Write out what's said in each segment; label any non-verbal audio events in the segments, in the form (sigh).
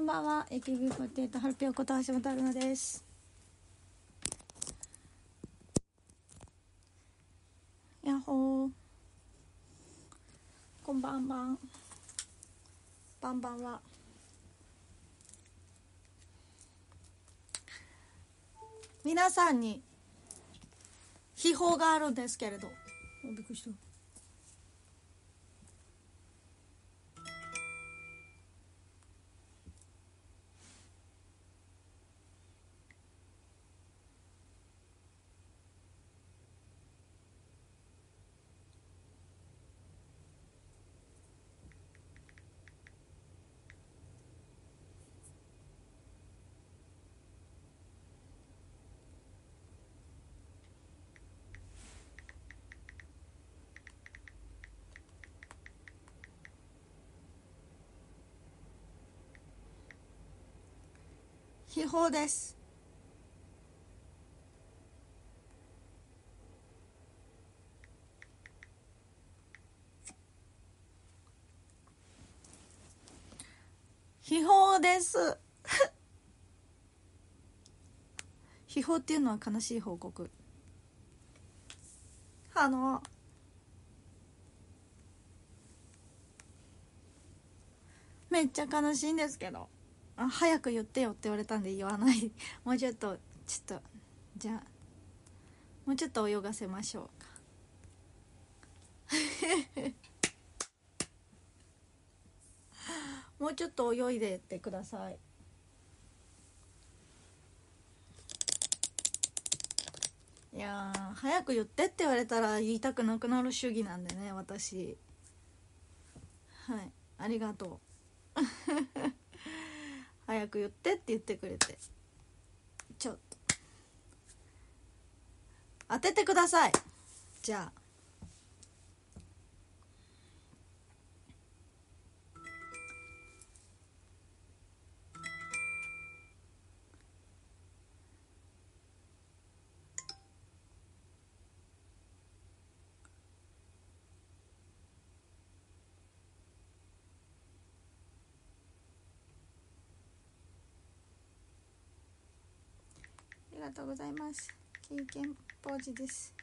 こんばんは。AKB48 ハルピョこと橋本春奈です。やっほー。こんばんばんばんばんは。皆さんに秘宝があるんですけれど。おびっくりした。秘宝です。秘宝です。(laughs) 秘宝っていうのは悲しい報告。あのめっちゃ悲しいんですけど。あ早く言ってよって言われたんで言わない。(laughs) もうちょっとちょっとじゃあもうちょっと泳がせましょうか。(laughs) もうちょっと泳いでってください。いや早く言ってって言われたら言いたくなくなる主義なんでね私。はいありがとう。早く言ってって言ってくれて。ちょっと。当ててください。じゃあ。がとうございます。経験ポージです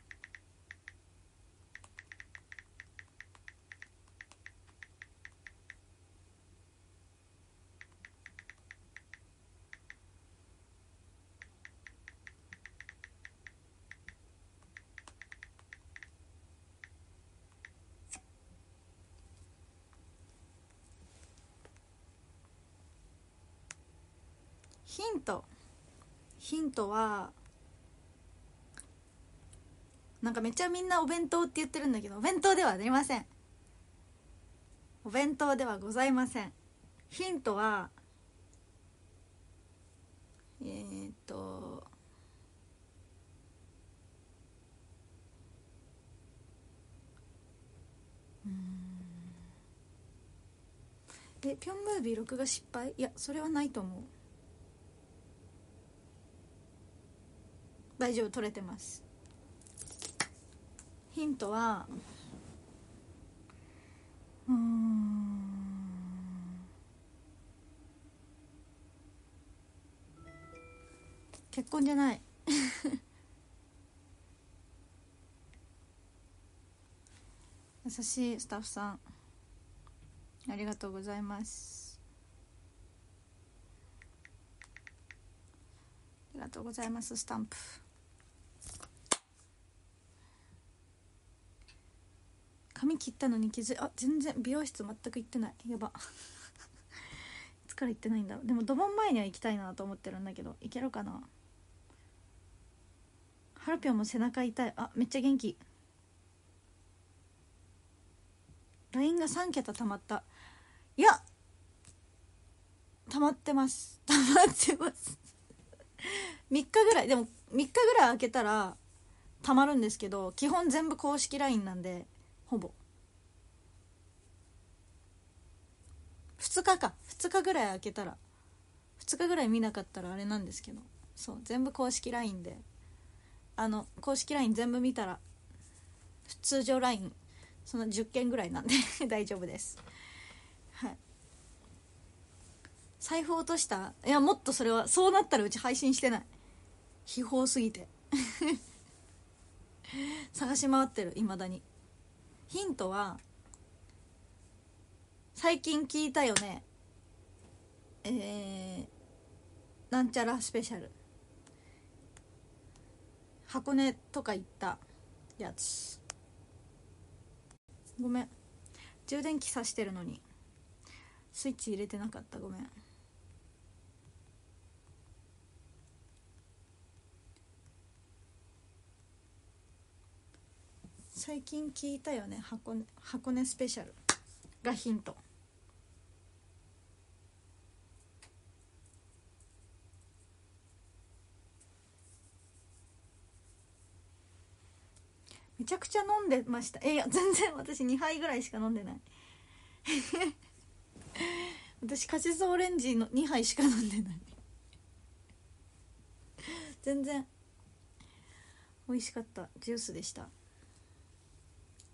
ヒントヒントはなんかめっちゃみんなお弁当って言ってるんだけどお弁当ではありません。お弁当ではございません。ヒントはえー、っとうん。えピョンムービー録画失敗？いやそれはないと思う。大丈夫取れてます。ヒントはうん。結婚じゃない。(laughs) 優しいスタッフさんありがとうございます。ありがとうございますスタンプ。髪切ったのに気づいあ全然美容室全く行ってない。やば。(laughs) いつから行ってないんだろう。でもドボン前には行きたいなと思ってるんだけど行けるかな。ハルピョンも背中痛い。あめっちゃ元気。LINE が3桁たまった。いやたまってます。(laughs) たまってます。3日ぐらい。でも3日ぐらい空けたらたまるんですけど基本全部公式 LINE なんでほぼ。2日か。2日ぐらい空けたら。2日ぐらい見なかったらあれなんですけど。そう全部公式 LINE で。あの公式 LINE 全部見たら通常 LINE その10件ぐらいなんで (laughs) 大丈夫です。はい。財布落とした？いやもっとそれはそうなったらうち配信してない。秘宝すぎて。(laughs) 探し回ってるいまだに。ヒントは最近聞いたよね。えー、なんちゃらスペシャル。箱根とか行ったやつ。ごめん。充電器さしてるのに。スイッチ入れてなかった。ごめん。最近聞いたよね。箱根箱根スペシャル。がヒント。めちゃくちゃ飲んでました。えいや全然私2杯ぐらいしか飲んでない。(laughs) 私カシスオレンジの2杯しか飲んでない。全然美味しかった。ジュースでした。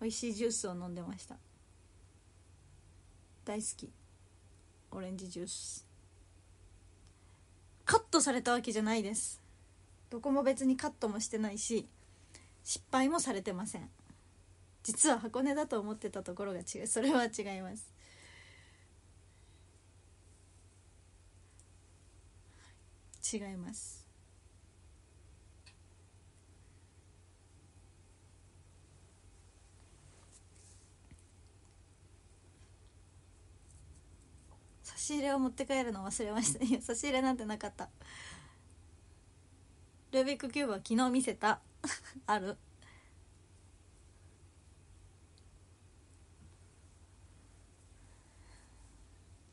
美味しいジュースを飲んでました。大好き。オレンジジュース。カットされたわけじゃないです。どこも別にカットもしてないし失敗もされてません。実は箱根だと思ってたところが違う。それは違います。違います。し入れを持って帰るの忘れました。差し入れなんてなかった。ルービックキューブは昨日見せた。(laughs) ある。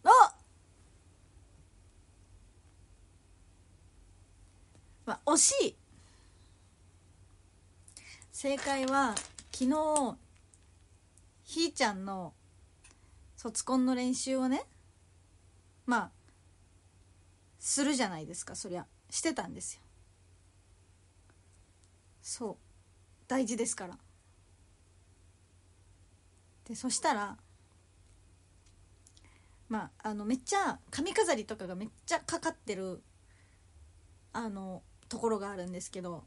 あまあ惜しい。正解は昨日ひーちゃんの卒コンの練習をねまあするじゃないですかそりゃ。してたんですよ。そう。大事ですから。でそしたらまああのめっちゃ髪飾りとかがめっちゃかかってるあのところがあるんですけど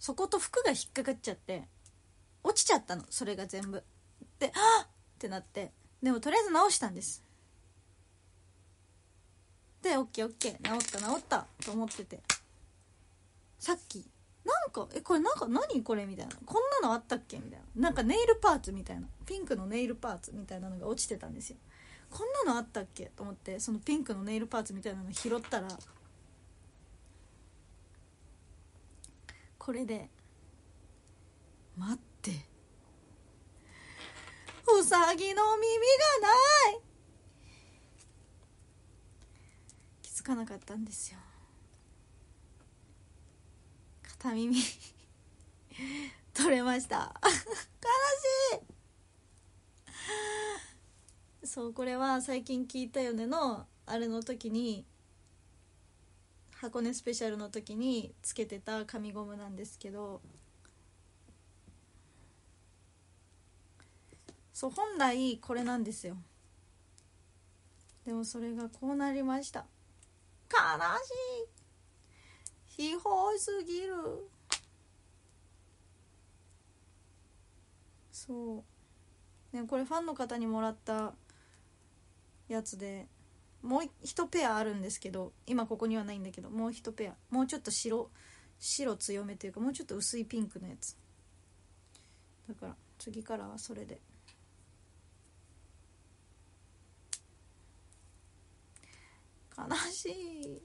そこと服が引っかかっちゃって落ちちゃったのそれが全部。で「はっ!」ってなって。でもとりあえず直したんです。で OKOK 治った治ったと思ってて。さっきなんかえこれなんか何これみたいな。こんなのあったっけみたいな。なんかネイルパーツみたいな。ピンクのネイルパーツみたいなのが落ちてたんですよ。こんなのあったっけ？と思ってそのピンクのネイルパーツみたいなの拾ったら。これで待って。うさぎの耳がない。気づかなかったんですよ。片耳。取れました。悲しい。そうこれは最近聞いたよねのあれの時に箱根スペシャルの時につけてた紙ゴムなんですけど。そう本来これなんですよ。でもそれがこうなりました。悲しい。秘宝すぎるそうねこれファンの方にもらったやつでもう一ペアあるんですけど今ここにはない。んだけどもう一ペアもうちょっと白白強めとい。うかもうちょっと薄い。ピンクのやつだから次からはそれで悲しい。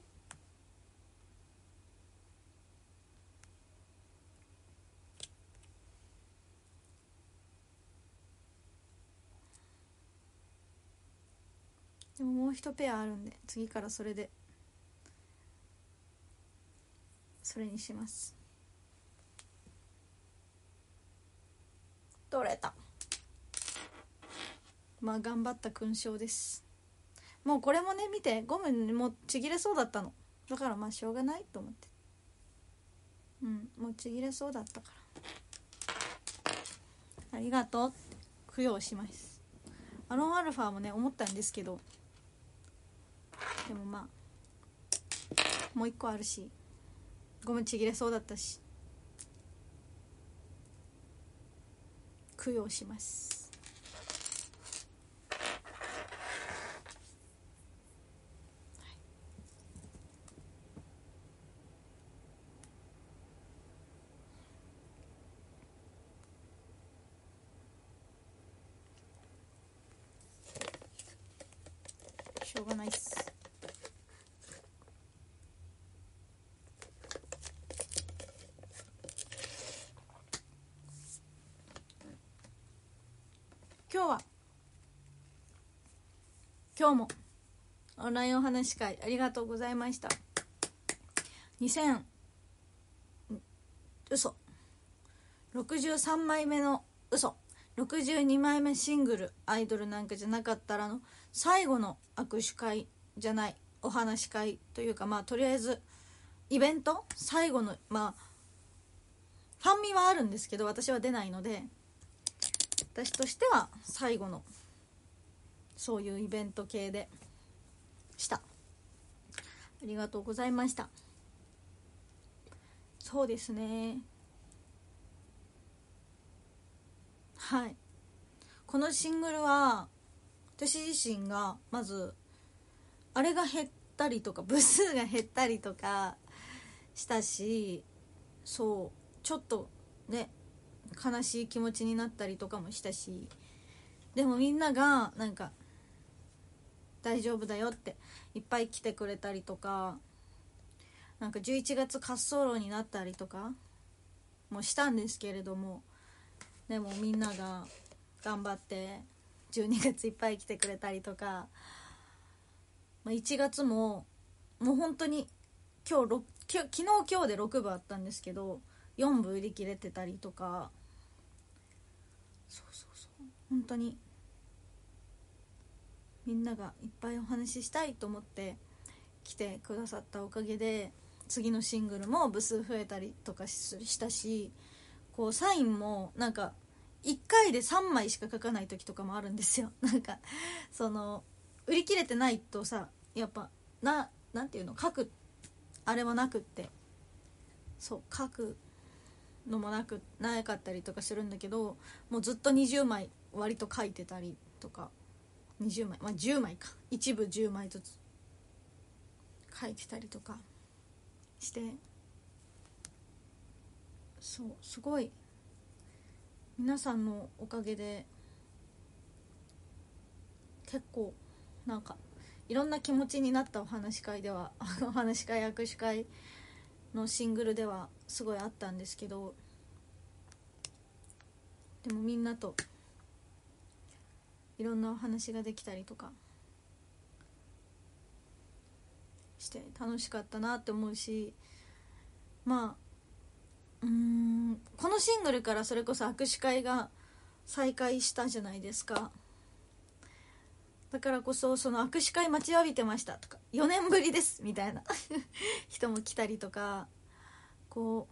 でももう一ペアあるんで次からそれで。それにします。取れた。まあ頑張った勲章です。もうこれもね見てゴムもうちぎれそうだったの。だからまあしょうがないと思って。うんもうちぎれそうだったから。ありがとうって供養します。アロンアルファもね思ったんですけど。でもまあもう一個あるしゴムちぎれそうだったし。供養しますしょうがないっす今日は今日もオンラインお話し会ありがとうございました。2000嘘。63枚目の嘘。62枚目シングル「アイドルなんかじゃなかったら」の最後の握手会じゃないお話し会というかまあとりあえずイベント？最後のまあファンミはあるんですけど私は出ないので私としては最後のそういうイベント系で。した。ありがとうございました。そうですね。はい。このシングルは私自身がまずあれが減ったりとか部数が減ったりとかしたしそうちょっとね悲しい気持ちになったりとかもしたしでもみんながなんか大丈夫だよっていっぱい来てくれたりとかなんか11月滑走路になったりとかもしたんですけれどもでもみんなが頑張って12月いっぱい来てくれたりとか、ま、1月ももう本当に今日昨日今日で6部あったんですけど4部売り切れてたりとか。そうそうそう。本当にみんながいっぱいお話ししたいと思って来てくださったおかげで次のシングルも部数増えたりとかしたしこうサインもなんか1回で3枚しか書かない時とかもあるんですよ。(laughs) なんかその売り切れてないとさやっぱななんていうの書くあれもなくって。そう書くのもなくなかったりとかするんだけどもうずっと20枚割と書いてたりとか20枚。まあ10枚か。一部10枚ずつ。書いてたりとか。して。そう。すごい。皆さんのおかげで。結構なんかいろんな気持ちになったお話し会では (laughs) お話し会握手会のシングルではすごいあったんですけど。でもみんなといろんなお話ができたりとかして楽しかったなって思うしまあうんこのシングルからそれこそ握手会が再開したじゃないですか。だからこそその握手会待ちわびてましたとか4年ぶりですみたいな (laughs) 人も来たりとかこ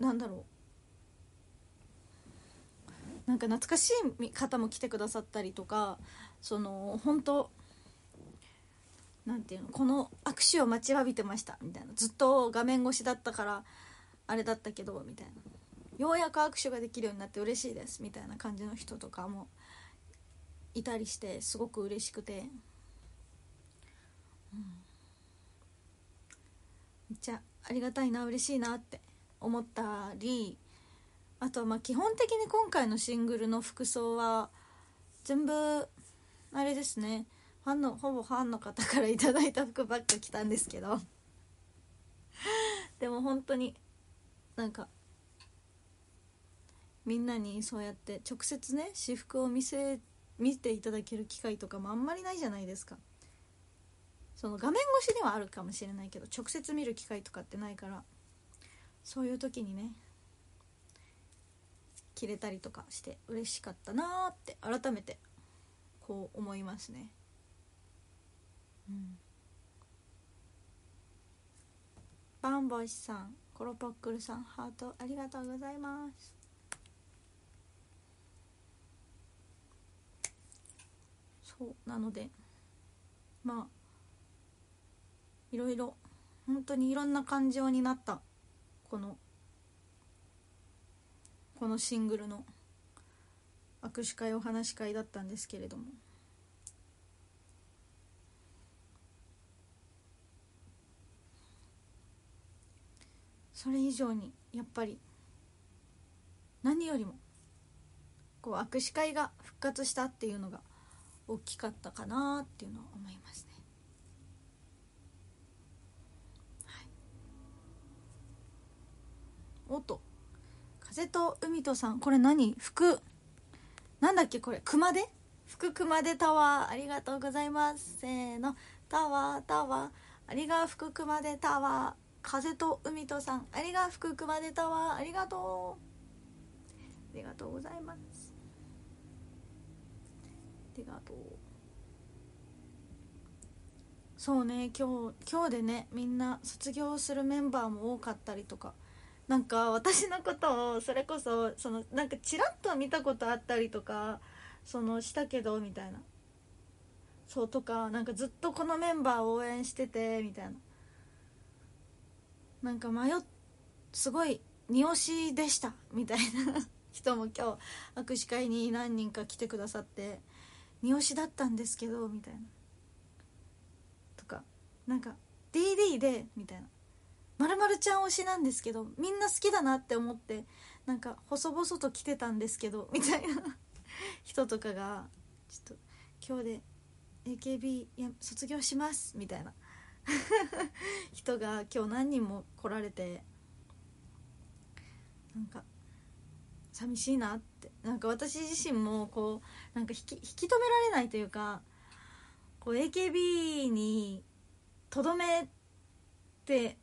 うなんだろうなんか懐かしい方も来てくださったりとかその本当なんていうのこの握手を待ちわびてましたみたいな。ずっと画面越しだったからあれだったけどみたいな。ようやく握手ができるようになって嬉しいですみたいな感じの人とかもいたりしてすごく嬉しくて、うん、めっちゃありがたいな嬉しいなって思ったりあとまあ基本的に今回のシングルの服装は全部あれですね。ファンのほぼファンの方から頂いた服ばっか着たんですけど。(laughs) でも本当になんかみんなにそうやって直接ね私服を見せ見ていただける機会とかもあんまりないじゃないですか。その画面越しではあるかもしれないけど直接見る機会とかってないから。そういう時にね着れたりとかして嬉しかったなーって改めてこう思いますね。うん。バンボシさんコロポックルさんハートありがとうございます。そうなのでまあいろいろ本当にいろんな感情になったこのこのシングルの握手会お話し会だったんですけれども。それ以上にやっぱり何よりもこう握手会が復活したっていうのが大きかったかなっていうのは思いますね。はい、おっと。風と海とさんこれ何？服。なんだっけこれ熊手？福熊手タワーありがとうございます。せーの。タワータワー。ありが福熊手タワー。風と海とさんありが福熊手タワーありがとう。ありがとうございます。ありがとう。そうね今日今日でねみんな卒業するメンバーも多かったりとか。なんか私のことをそれこそそのなんかちらっと見たことあったりとかそのしたけどみたいな。そうとかなんかずっとこのメンバー応援しててみたいな。なんか迷っすごい二押しでした。みたいな。(laughs) 人も今日握手会に何人か来てくださって二押しだったんですけどみたいな。とかなんか DD でみたいな。まるまるちゃん推しなんですけどみんな好きだなって思ってなんか細々と来てたんですけど (laughs) みたいな人とかがちょっと今日で AKB や卒業しますみたいな (laughs) 人が今日何人も来られてなんか寂しいなって。なんか私自身もこうなんか引き引き止められないというかこう AKB にとどめて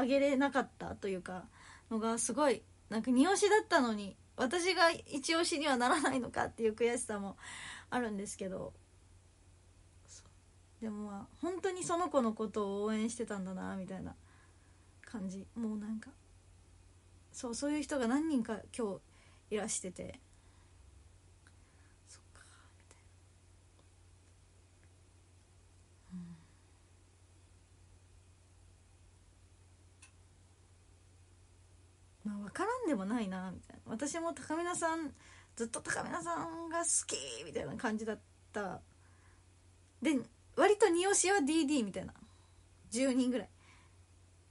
あげれなかったというかのがすごいなんか二押しだったのに私が一押しにはならないのかっていう悔しさもあるんですけど。でもまあ本当にその子のことを応援してたんだなみたいな感じ。もうなんかそうそういう人が何人か今日いらしててそっかみたいな、うん、まあ分からんでもないなみたいな。私も高見菜さんずっと高見菜さんが好きみたいな感じだった。で割と二押しは DD みたいな。10人ぐらい。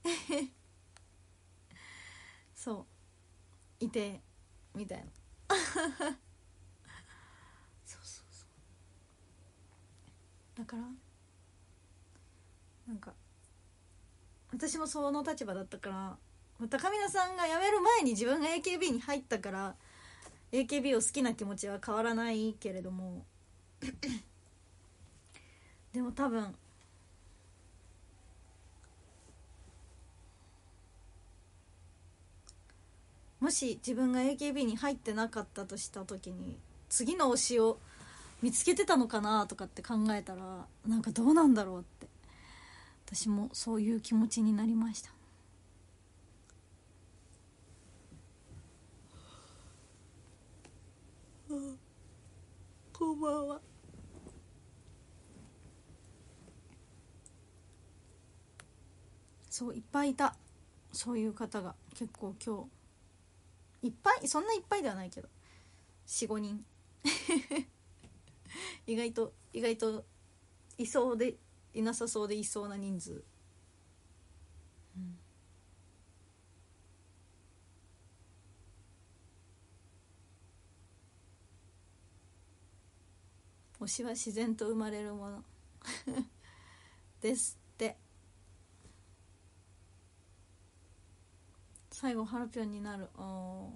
(laughs) そう。いてみたいな。(laughs) そうそうそう。だからなんか私もその立場だったから高見菜さんが辞める前に自分が AKB に入ったから AKB を好きな気持ちは変わらないけれども。(coughs) でも多分もし自分が AKB に入ってなかったとした時に次の推しを見つけてたのかなとかって考えたらなんかどうなんだろうって私もそういう気持ちになりました。こんばんは。そういっぱいいた。そういう方が。結構今日いっぱいそんないっぱいではないけど。45人。(laughs) 意外と意外といそうでいなさそうでいそうな人数、推しは自然と生まれるもの。(laughs) ですって。最後ハルピョンになる。あ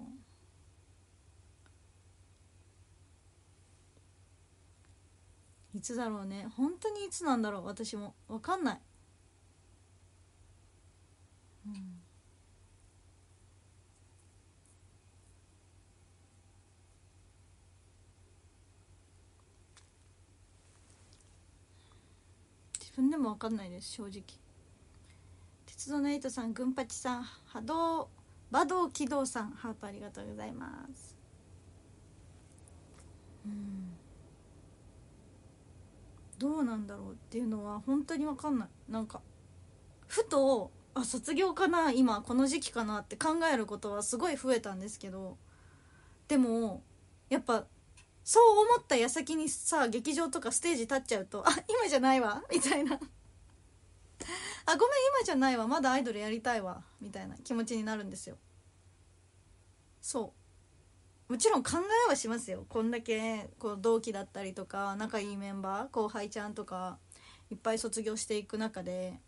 いつだろうね。本当にいつなんだろう。私も。分かんない、うん、分でも分かんないです正直。鉄道のエイトさん軍八さん波動馬道軌道さんハートありがとうございます。うん。どうなんだろうっていうのは本当に分かんない。なんかふとあ卒業かな今この時期かなって考えることはすごい増えたんですけど。でもやっぱそう思った矢先にさ劇場とかステージ立っちゃうとあ今じゃないわみたいな。あごめん今じゃないわまだアイドルやりたいわみたいな気持ちになるんですよ。そう。もちろん考えはしますよ。こんだけこう同期だったりとか仲いいメンバー後輩ちゃんとかいっぱい卒業していく中で。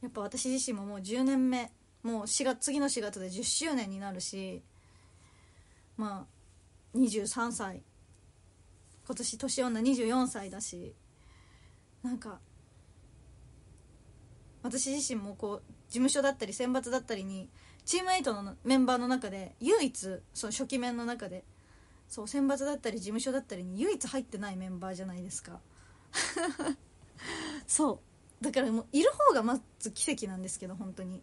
やっぱ私自身ももう10年目。もう4月次の4月で10周年になるしまあ23歳。今年年女24歳だしなんか私自身もこう事務所だったり選抜だったりにチームエイトのメンバーの中で唯一その初期面の中でそう選抜だったり事務所だったりに唯一入ってないメンバーじゃないですか。(laughs) そう。だからもういる方がまず奇跡なんですけど本当に。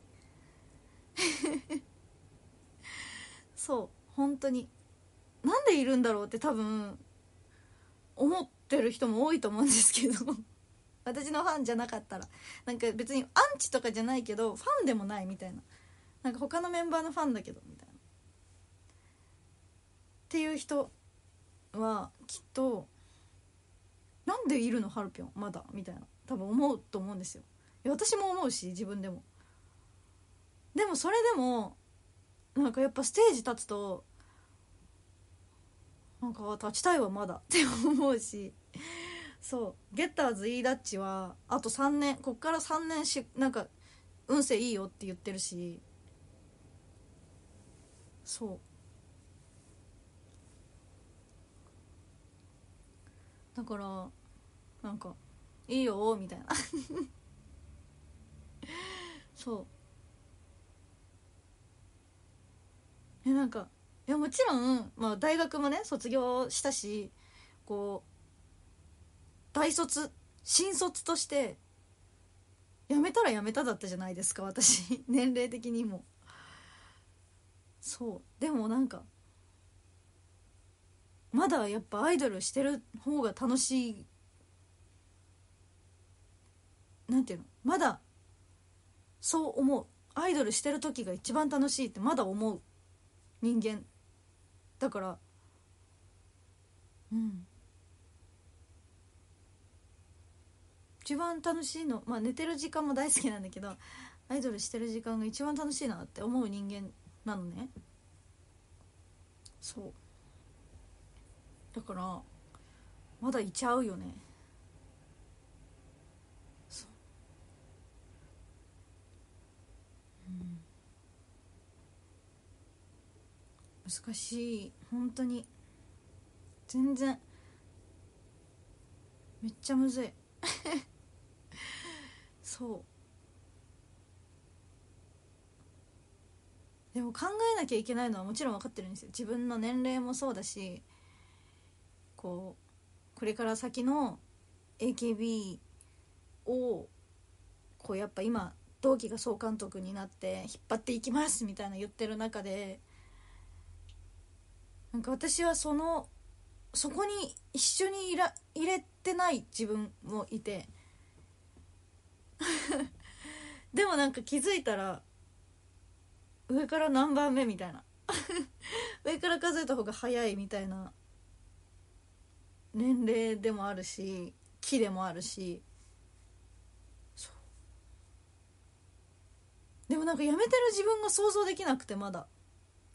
(laughs) そう。本当に。なんでいるんだろうって多分思ってる人も多いと思うんですけど。(laughs) 私のファンじゃなかったら。なんか別にアンチとかじゃないけどファンでもないみたいな。なんか他のメンバーのファンだけどみたいな。っていう人はきっとなんでいるのハルピョンまだみたいな。多分思うと思うんですよ。いや私も思うし自分でも。でもそれでもなんかやっぱステージ立つとなんか立ちたいわまだ。(laughs) って思うし。そう。ゲッターズ e ダッチはあと3年こっから3年しなんか運勢いいよって言ってるし。そう。だからなんか「いいよ」みたいな。(laughs) そう。えなんかいやもちろん、まあ、大学もね卒業したしこう大卒新卒として辞めたら辞めただったじゃないですか私。(laughs) 年齢的にも。そう。でもなんかまだやっぱアイドルしてる方が楽しい。なんていうの？まだそう思う。アイドルしてる時が一番楽しいってまだ思う人間。だからうん。一番楽しいのまあ寝てる時間も大好きなんだけどアイドルしてる時間が一番楽しいなって思う人間なのね。そう。だからまだいちゃうよね。そう。うん。難しい。本当に。全然。めっちゃむずい。(laughs) そう。でも考えなきゃいけないのはもちろん分かってるんですよ。自分の年齢もそうだしこうこれから先の AKB をこうやっぱ今同期が総監督になって引っ張っていきますみたいな言ってる中でなんか私はそのそこに一緒にいら入れてない自分もいて。(laughs) でもなんか気づいたら上から何番目みたいな。(laughs) 上から数えた方が早いみたいな年齢でもあるし木でもあるし。でもなんかやめてる自分が想像できなくてまだ。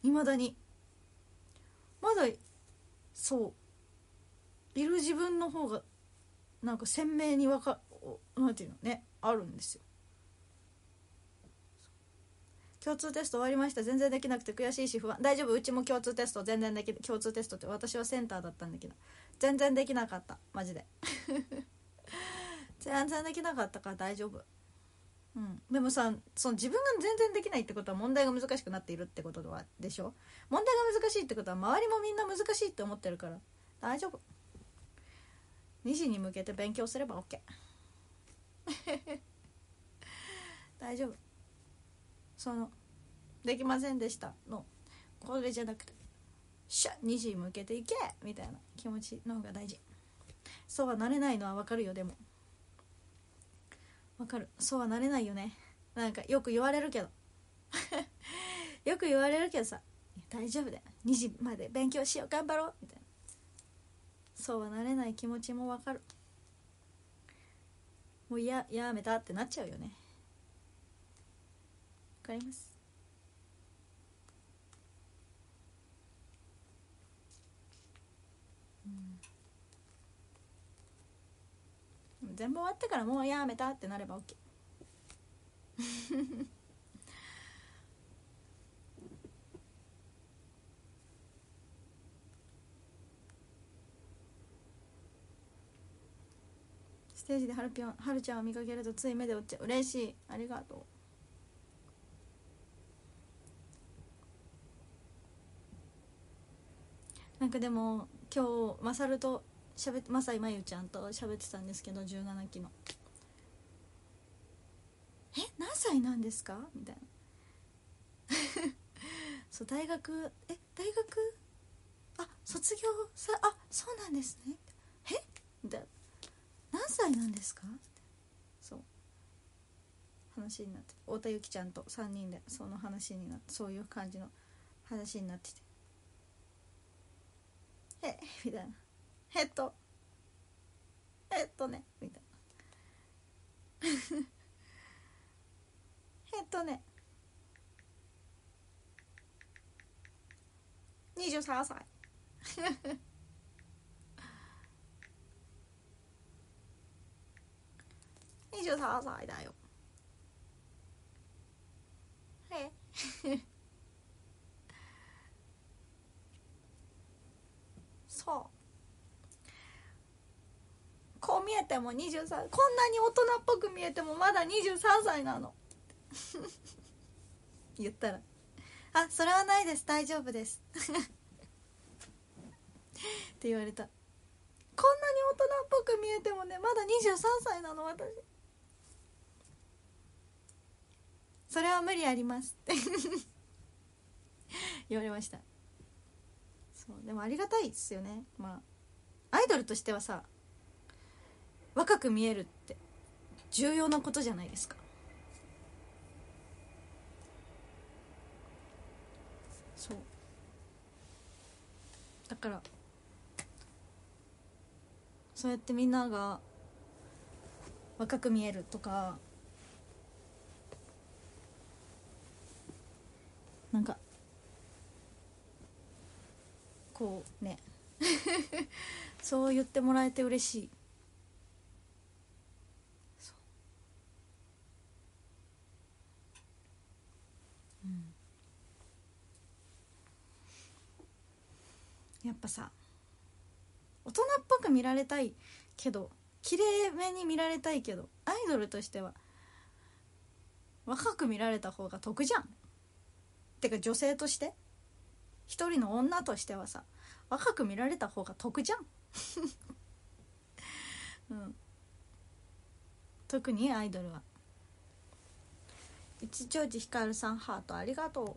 いまだに。まだそう。いる自分の方がなんか鮮明にわかなんていうのねあるんですよ。共通テスト終わりました。全然できなくて悔しいし不安。大丈夫。うちも共通テスト。全然でき共通テストって私はセンターだったんだけど。全然できなかった。マジで。(laughs) 全然できなかったから大丈夫。うん。でもさその自分が全然できないってことは問題が難しくなっているってことはでしょ？問題が難しいってことは周りもみんな難しいって思ってるから。大丈夫。2時に向けて勉強すれば OK (laughs) 大丈夫。そのできませんでした。のこれじゃなくてしゃ2時に向けていけみたいな気持ちの方が大事。そうはなれないのは分かるよでも。わかる。そうはなれないよね。なんかよく言われるけど。(laughs) よく言われるけどさ「大丈夫だよ。2時まで勉強しよう。頑張ろう」みたいな。そうはなれない気持ちもわかる。もうややめたってなっちゃうよね。わかります？全部終わってからもうやめたってなれば OK (laughs) ステージではるぴょんはるちゃんを見かけるとつい目で落ちちゃう。嬉しい。ありがとう。なんかでも今日マサルとしゃべってマサイまゆちゃんと喋ってたんですけど17期の「え何歳なんですか?」みたいな。(laughs) そう大学え大学？あ卒業さあそうなんですね。え？みたいな。何歳なんですか？そう。話になって太田由紀ちゃんと3人でその話になってそういう感じの話になってて「えみたいな。えっとえっとね。みたいな。えっとね。23歳。(laughs) 23歳だよ。え (laughs) そう。こう見えても23こんなに大人っぽく見えてもまだ23歳なの。(laughs) 言ったら「あそれはないです。大丈夫です」(laughs) って言われた。こんなに大人っぽく見えてもねまだ23歳なの私。それは無理あります。っ (laughs) て言われました。そうでもありがたいですよね。まあアイドルとしてはさ若く見えるって重要なことじゃないですか。そう。だからそうやってみんなが若く見えるとかなんかこうね。(laughs) そう言ってもらえて嬉しいそううんやっぱさ大人っぽく見られたいけど綺麗めに見られたいけどアイドルとしては若く見られた方が得じゃん。てか女性として一人の女としてはさ若く見られた方が得じゃん。(laughs) うん。特にアイドルは。一丁寺ひかるさんハートありがとう。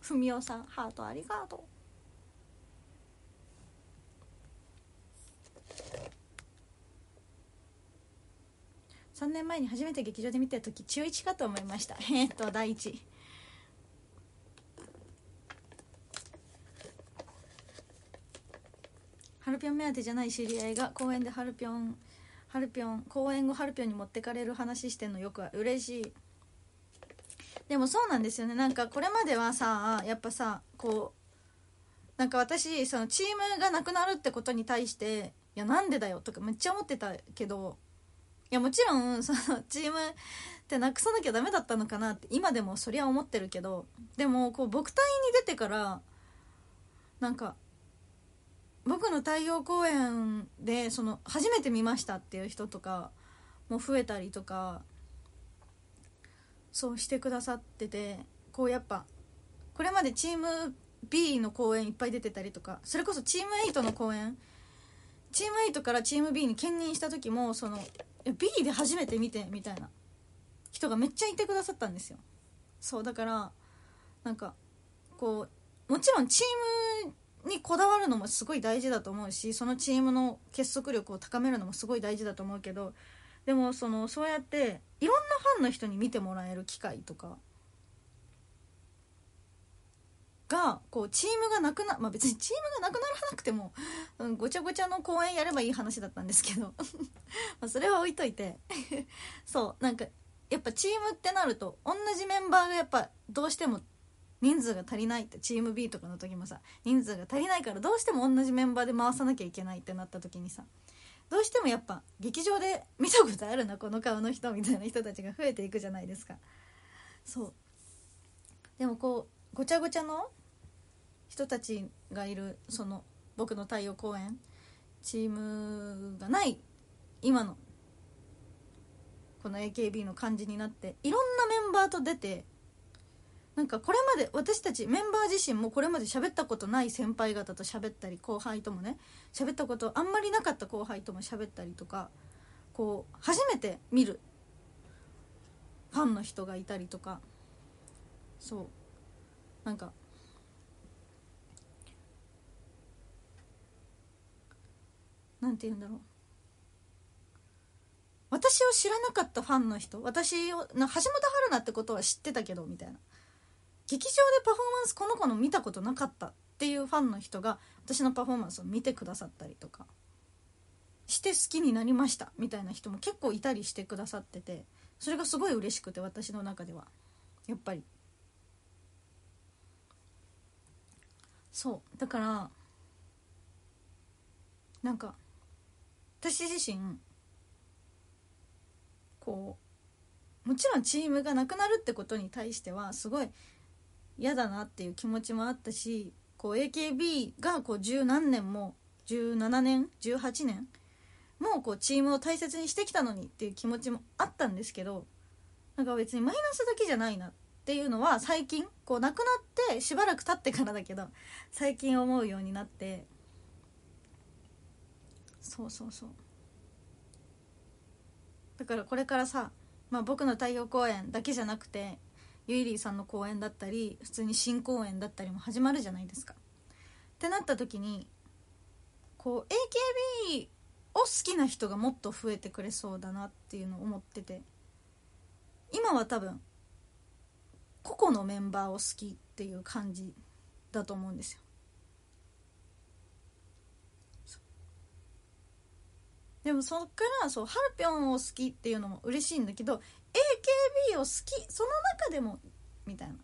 ふみおさんハートありがとう。3年前に初めて劇場で見た時中1かと思いました。(laughs) えっと第一。ハルピョン目当てじゃない知り合いが公園でハルピョンハルピョン公演後ハルピョンに持ってかれる話してんのよく嬉しい。でもそうなんですよね。なんかこれまではさやっぱさこうなんか私そのチームがなくなるってことに対していやなんでだよとかめっちゃ思ってたけどやもちろん (laughs) そのチームってなくさなきゃダメだったのかなって今でもそりゃ思ってるけどでもこう僕隊に出てからなんか僕の太陽公演でその初めて見ましたっていう人とかも増えたりとかそうしてくださっててこうやっぱこれまでチーム B の公演いっぱい出てたりとかそれこそチーム8の公演チーム8からチーム B に兼任した時もその B で初めて見てみたいな。人がめっちゃいてくださったんですよ。そうだからなんかこうもちろんチームにこだわるのもすごい大事だと思うしそのチームの結束力を高めるのもすごい大事だと思うけどでもそのそうやっていろんなファンの人に見てもらえる機会とかがこうチームがなくなまあ別にチームがなくならなくても、うん、ごちゃごちゃの公演やればいい話だったんですけど。(laughs) まそれは置いといて。(laughs) そうなんかやっぱチームってなると同じメンバーがやっぱどうしても人数が足りないってチーム B とかの時もさ人数が足りないからどうしても同じメンバーで回さなきゃいけないってなった時にさどうしてもやっぱ劇場で見たことあるなこの顔の人みたいな人たちが増えていくじゃないですか。そう。でもこうごちゃごちゃの人たちがいるその僕の太陽公演チームがない今のこの AKB の感じになっていろんなメンバーと出てなんかこれまで私たちメンバー自身もこれまで喋ったことない先輩方と喋ったり後輩ともね喋ったことあんまりなかった後輩とも喋ったりとかこう初めて見るファンの人がいたりとかそうなんかなんて言うんだろう。私を知らなかったファンの人私をな橋本春菜ってことは知ってたけどみたいな。劇場でパフォーマンスこの子の見たことなかったっていうファンの人が私のパフォーマンスを見てくださったりとかして好きになりましたみたいな人も結構いたりしてくださっててそれがすごい嬉しくて私の中では。やっぱり。そう。だからなんか私自身こうもちろんチームがなくなるってことに対してはすごい嫌だなっていう気持ちもあったしこう AKB がこう十何年も17年18年もうこうチームを大切にしてきたのにっていう気持ちもあったんですけどなんか別にマイナスだけじゃないなっていうのは最近こう亡くなってしばらく経ってからだけど最近思うようになってそうそうそうだからこれからさ、まあ、僕の太陽公演だけじゃなくてゆいりーさんの公演だったり普通に新公演だったりも始まるじゃないですか。ってなった時にこう AKB を好きな人がもっと増えてくれそうだなっていうのを思ってて今は多分個々のメンバーを好きっていう感じだと思うんですよ。でもそっからそうハルピョンを好きっていうのも嬉しいんだけど AKB を好きその中でもみたいな。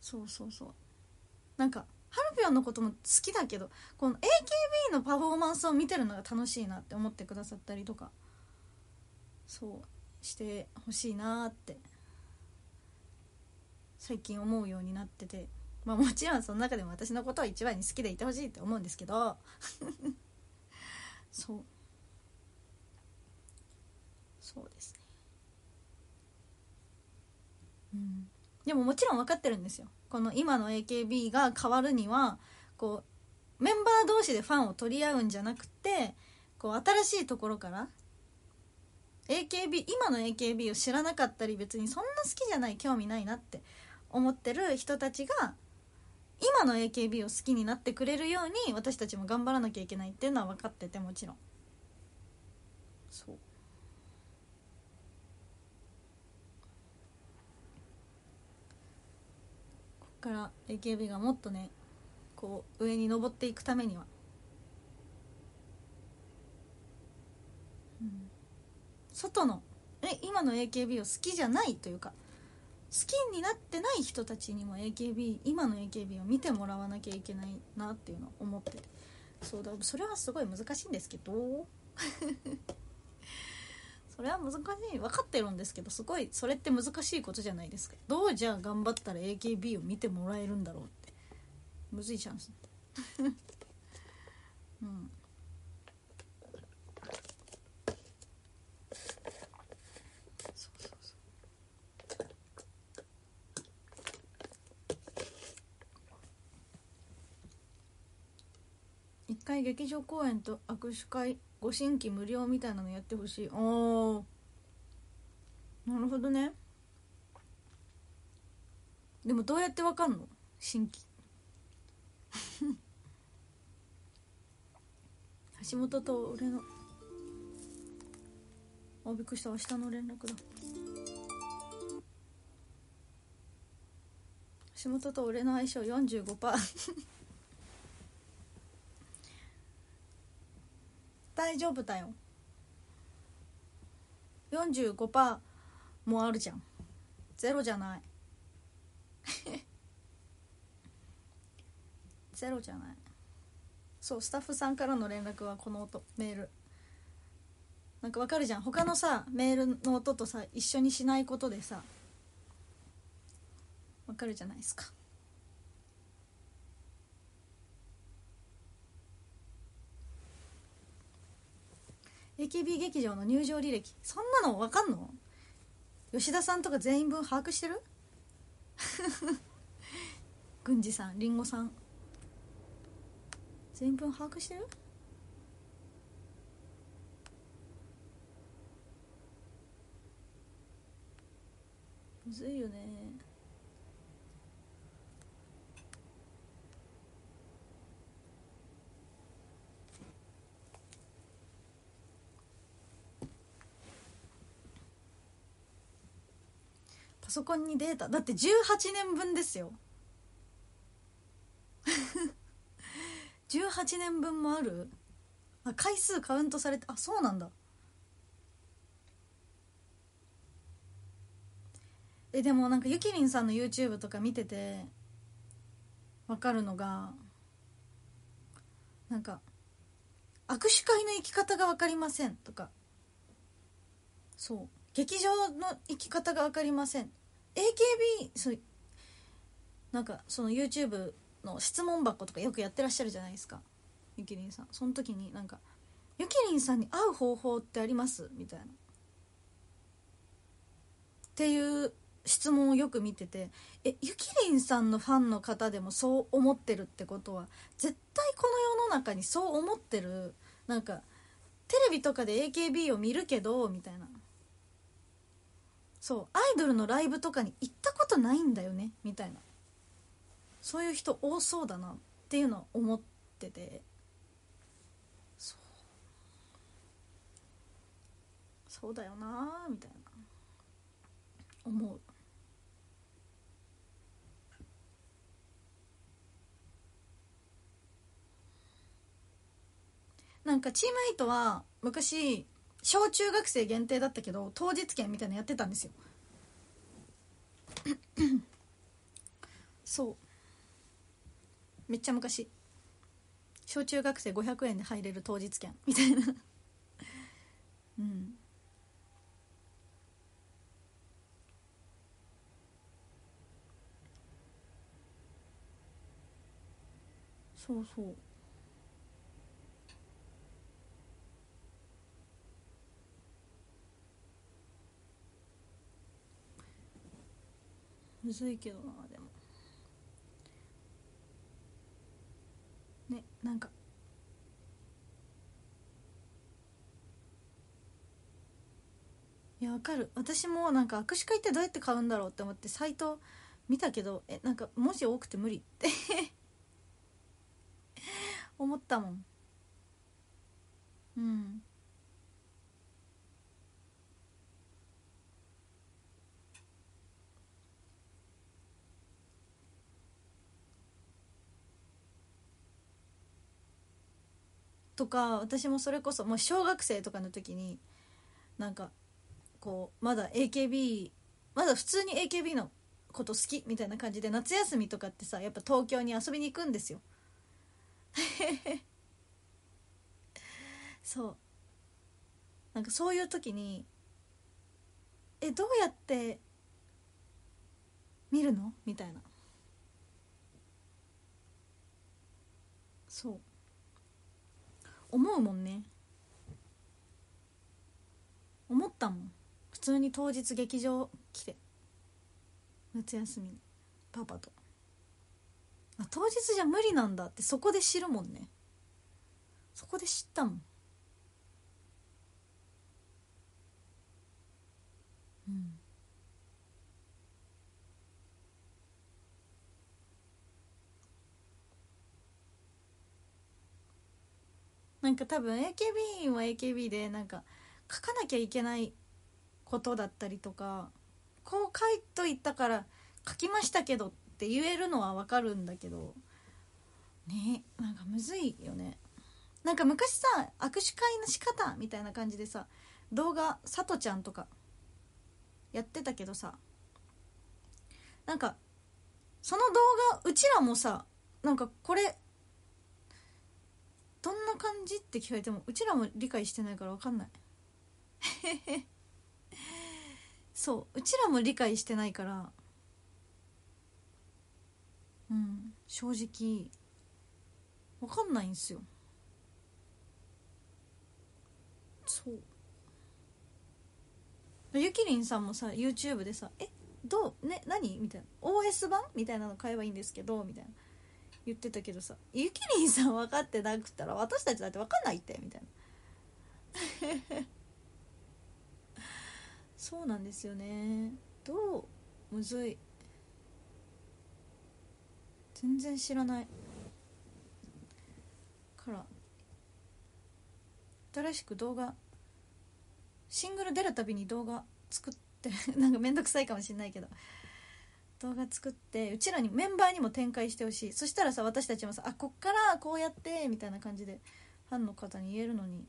そうそうそう。なんかハルピョンのことも好きだけどこの AKB のパフォーマンスを見てるのが楽しいなって思ってくださったりとかそうしてほしいなって。最近思うようになってて。まあもちろんその中でも私のことは一番に好きでいてほしいって思うんですけど。そう。そうですね。うん。でももちろん分かってるんですよ。この今の AKB が変わるにはこうメンバー同士でファンを取り合うんじゃなくてこう新しいところから AKB 今の AKB を知らなかったり別にそんな好きじゃない興味ないなって思ってる人たちが今の AKB を好きになってくれるように私たちも頑張らなきゃいけないっていうのは分かっててもちろん。そう。こっから AKB がもっとねこう上に登っていくためには、うん、外のえ今の AKB を好きじゃないというか好好きになってない人たちにも AKB 今の AKB を見てもらわなきゃいけないなっていうのを思ってて。そうだそれはすごい難しいんですけど。(laughs) それは難しい。分かってるんですけどすごいそれって難しいことじゃないですか。どうじゃあ頑張ったら AKB を見てもらえるんだろうって。むずいチャンス (laughs) うん。回劇場公演と握手会ご新規無料みたいなのやってほしい。あー。なるほどね。でもどうやってわかんの？新規 (laughs) 橋本と俺の。あびっくりした。明日の連絡だ。橋本と俺の相性45%大丈夫だよ。45%もあるじゃん。ゼロじゃない。(laughs) ゼロじゃない。そうスタッフさんからの連絡はこの音メール。なんかわかるじゃん。他のさメールの音とさ一緒にしないことでさわかるじゃないですか。AKB 劇場の入場履歴そんなの分かんの？吉田さんとか全員分把握してる？(laughs) 郡司さんりんごさん。全員分把握してる？むずいよね。パソコンにデータだって18年分ですよ。(laughs) 18年分もある？あ回数カウントされてあそうなんだ。えでもなんかゆきりんさんの YouTube とか見ててわかるのがなんか握手会の行き方が分かりませんとか。そう。劇場の行き方が分かりません。AKB そなんかその YouTube の質問箱とかよくやってらっしゃるじゃないですか。ゆきりんさん。その時になんか「ゆきりんさんに会う方法ってあります?」みたいな。っていう質問をよく見ててえゆきりんさんのファンの方でもそう思ってるってことは絶対この世の中にそう思ってる？なんかテレビとかで AKB を見るけどみたいな。そうアイドルのライブとかに行ったことないんだよねみたいな。そういう人多そうだなっていうのは思ってて。そう。そうだよなみたいな。思う。なんかチームエイトは昔小中学生限定だったけど当日券みたいなやってたんですよ。そう。めっちゃ昔。小中学生500円で入れる当日券みたいな。うん。そうそう。むずいけどなでも。ねなんか。いやわかる。私もなんか握手会ってどうやって買うんだろうって思ってサイト見たけどえなんか文字多くて無理って。(laughs) 思ったもん。うん。とか私もそれこそもう小学生とかの時になんかこうまだ AKB まだ普通に AKB のこと好きみたいな感じで夏休みとかってさやっぱ東京に遊びに行くんですよ。(laughs) そう。なんかそういう時にえどうやって見るの？みたいな。そう。思うもんね。思ったもん。普通に当日劇場来て。夏休みパパと。あ当日じゃ無理なんだって。そこで知るもんね。そこで知ったもん。うん。なんか多分 AKB は AKB でなんか書かなきゃいけないことだったりとかこう書いといたから書きましたけどって言えるのはわかるんだけどねなんかむずいよね。なんか昔さ握手会の仕方みたいな感じでさ動画さとちゃんとかやってたけどさなんかその動画うちらもさなんかこれどんな感じ？って聞かれてもうちらも理解してないから分かんない。(laughs) そううちらも理解してないからうん正直分かんないんすよ。そう。ゆきりんさんもさ YouTube でさ「えどう？ね何?」みたいな「OS 版?」みたいなの買えばいいんですけどみたいな。言ってたけどさゆきりんさん分かってなくったら私たちだって分かんないってみたいな。(laughs) そうなんですよね。どうむずい。全然知らない。から新しく動画シングル出るたびに動画作ってなんかめんどくさいかもしんないけど。動画作ってうちらにメンバーにも展開してほしい。そしたらさ私たちもさあこっからこうやってみたいな感じでファンの方に言えるのに。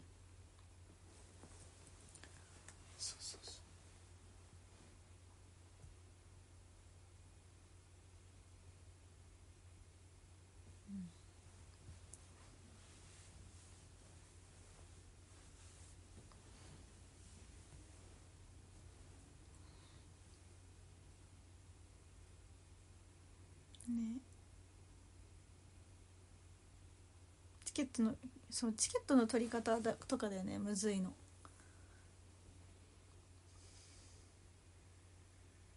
ケットのそうチケットの取り方だとかだよねむずいの。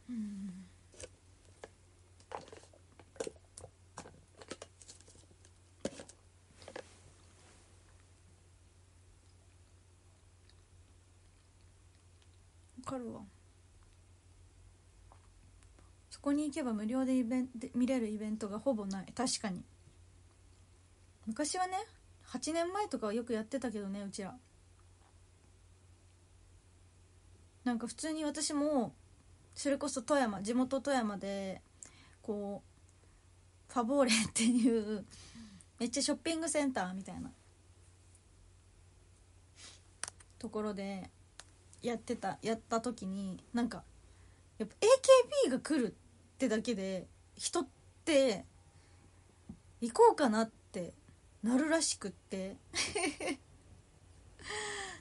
うん。わかるわ。そこに行けば無料でイベンで見れるイベントがほぼない。確かに。昔はね8年前とかはよくやってたけどねうちら。なんか普通に私もそれこそ富山地元富山でこうファボーレっていうめっちゃショッピングセンターみたいなところでやってたやった時になんかやっぱ AKB が来るってだけで人って行こうかなってなるらしくって。(laughs)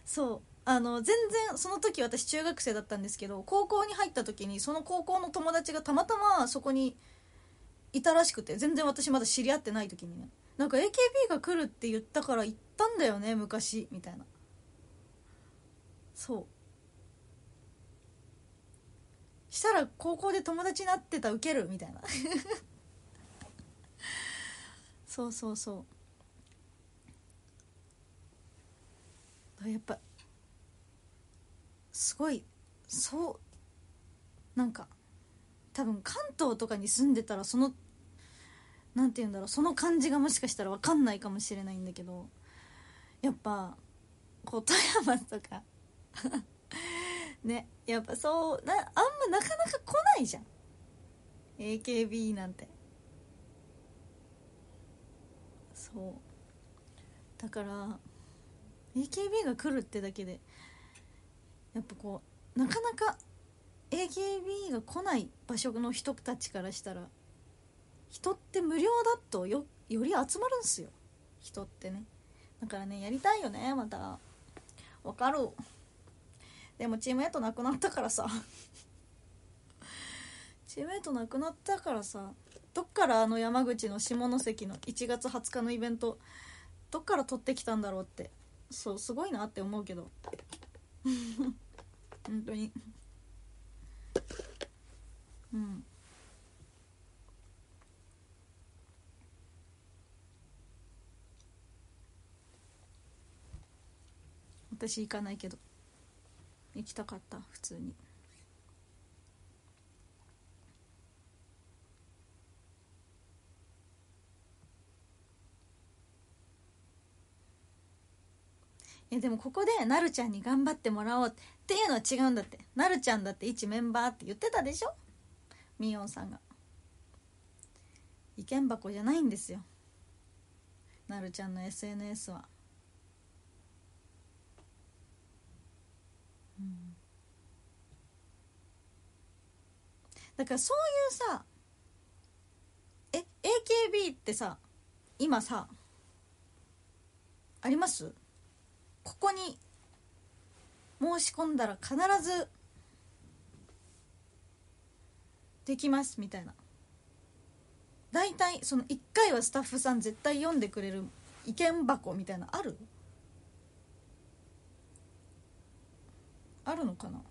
そう。あの全然その時私中学生だったんですけど高校に入った時にその高校の友達がたまたまそこにいたらしくて全然私まだ知り合ってない時にね。なんか AKB が来るって言ったから行ったんだよね昔みたいな。そう。したら高校で友達になってたウケるみたいな。(laughs) そうそうそう。やっぱすごいそうなんか多分関東とかに住んでたらそのなんて言うんだろうその感じがもしかしたら分かんないかもしれないんだけどやっぱこう富山とか (laughs) ねやっぱそうなあんまなかなか来ないじゃん。AKB なんて。そう。だから AKB が来るってだけでやっぱこうなかなか AKB が来ない場所の人たちからしたら人って無料だとよより集まるんすよ。人ってね。だからねやりたいよねまた。わかる。でもチームエイトなくなったからさ。(laughs) チームエイトなくなったからさどっからあの山口の下関の1月20日のイベントどっから取ってきたんだろうってそうすごいなって思うけど。(laughs) 本当に。うん。私行かないけど。行きたかった普通に。えでもここでなるちゃんに頑張ってもらおうっていうのは違うんだって。なるちゃんだって一メンバーって言ってたでしょ？みおんさんが。意見箱じゃないんですよ。なるちゃんの SNS は、うん、だからそういうさえ AKB ってさ今さあります？ここに申し込んだら必ずできますみたいな。大体その1回はスタッフさん絶対読んでくれる意見箱みたいなある？あるのかな？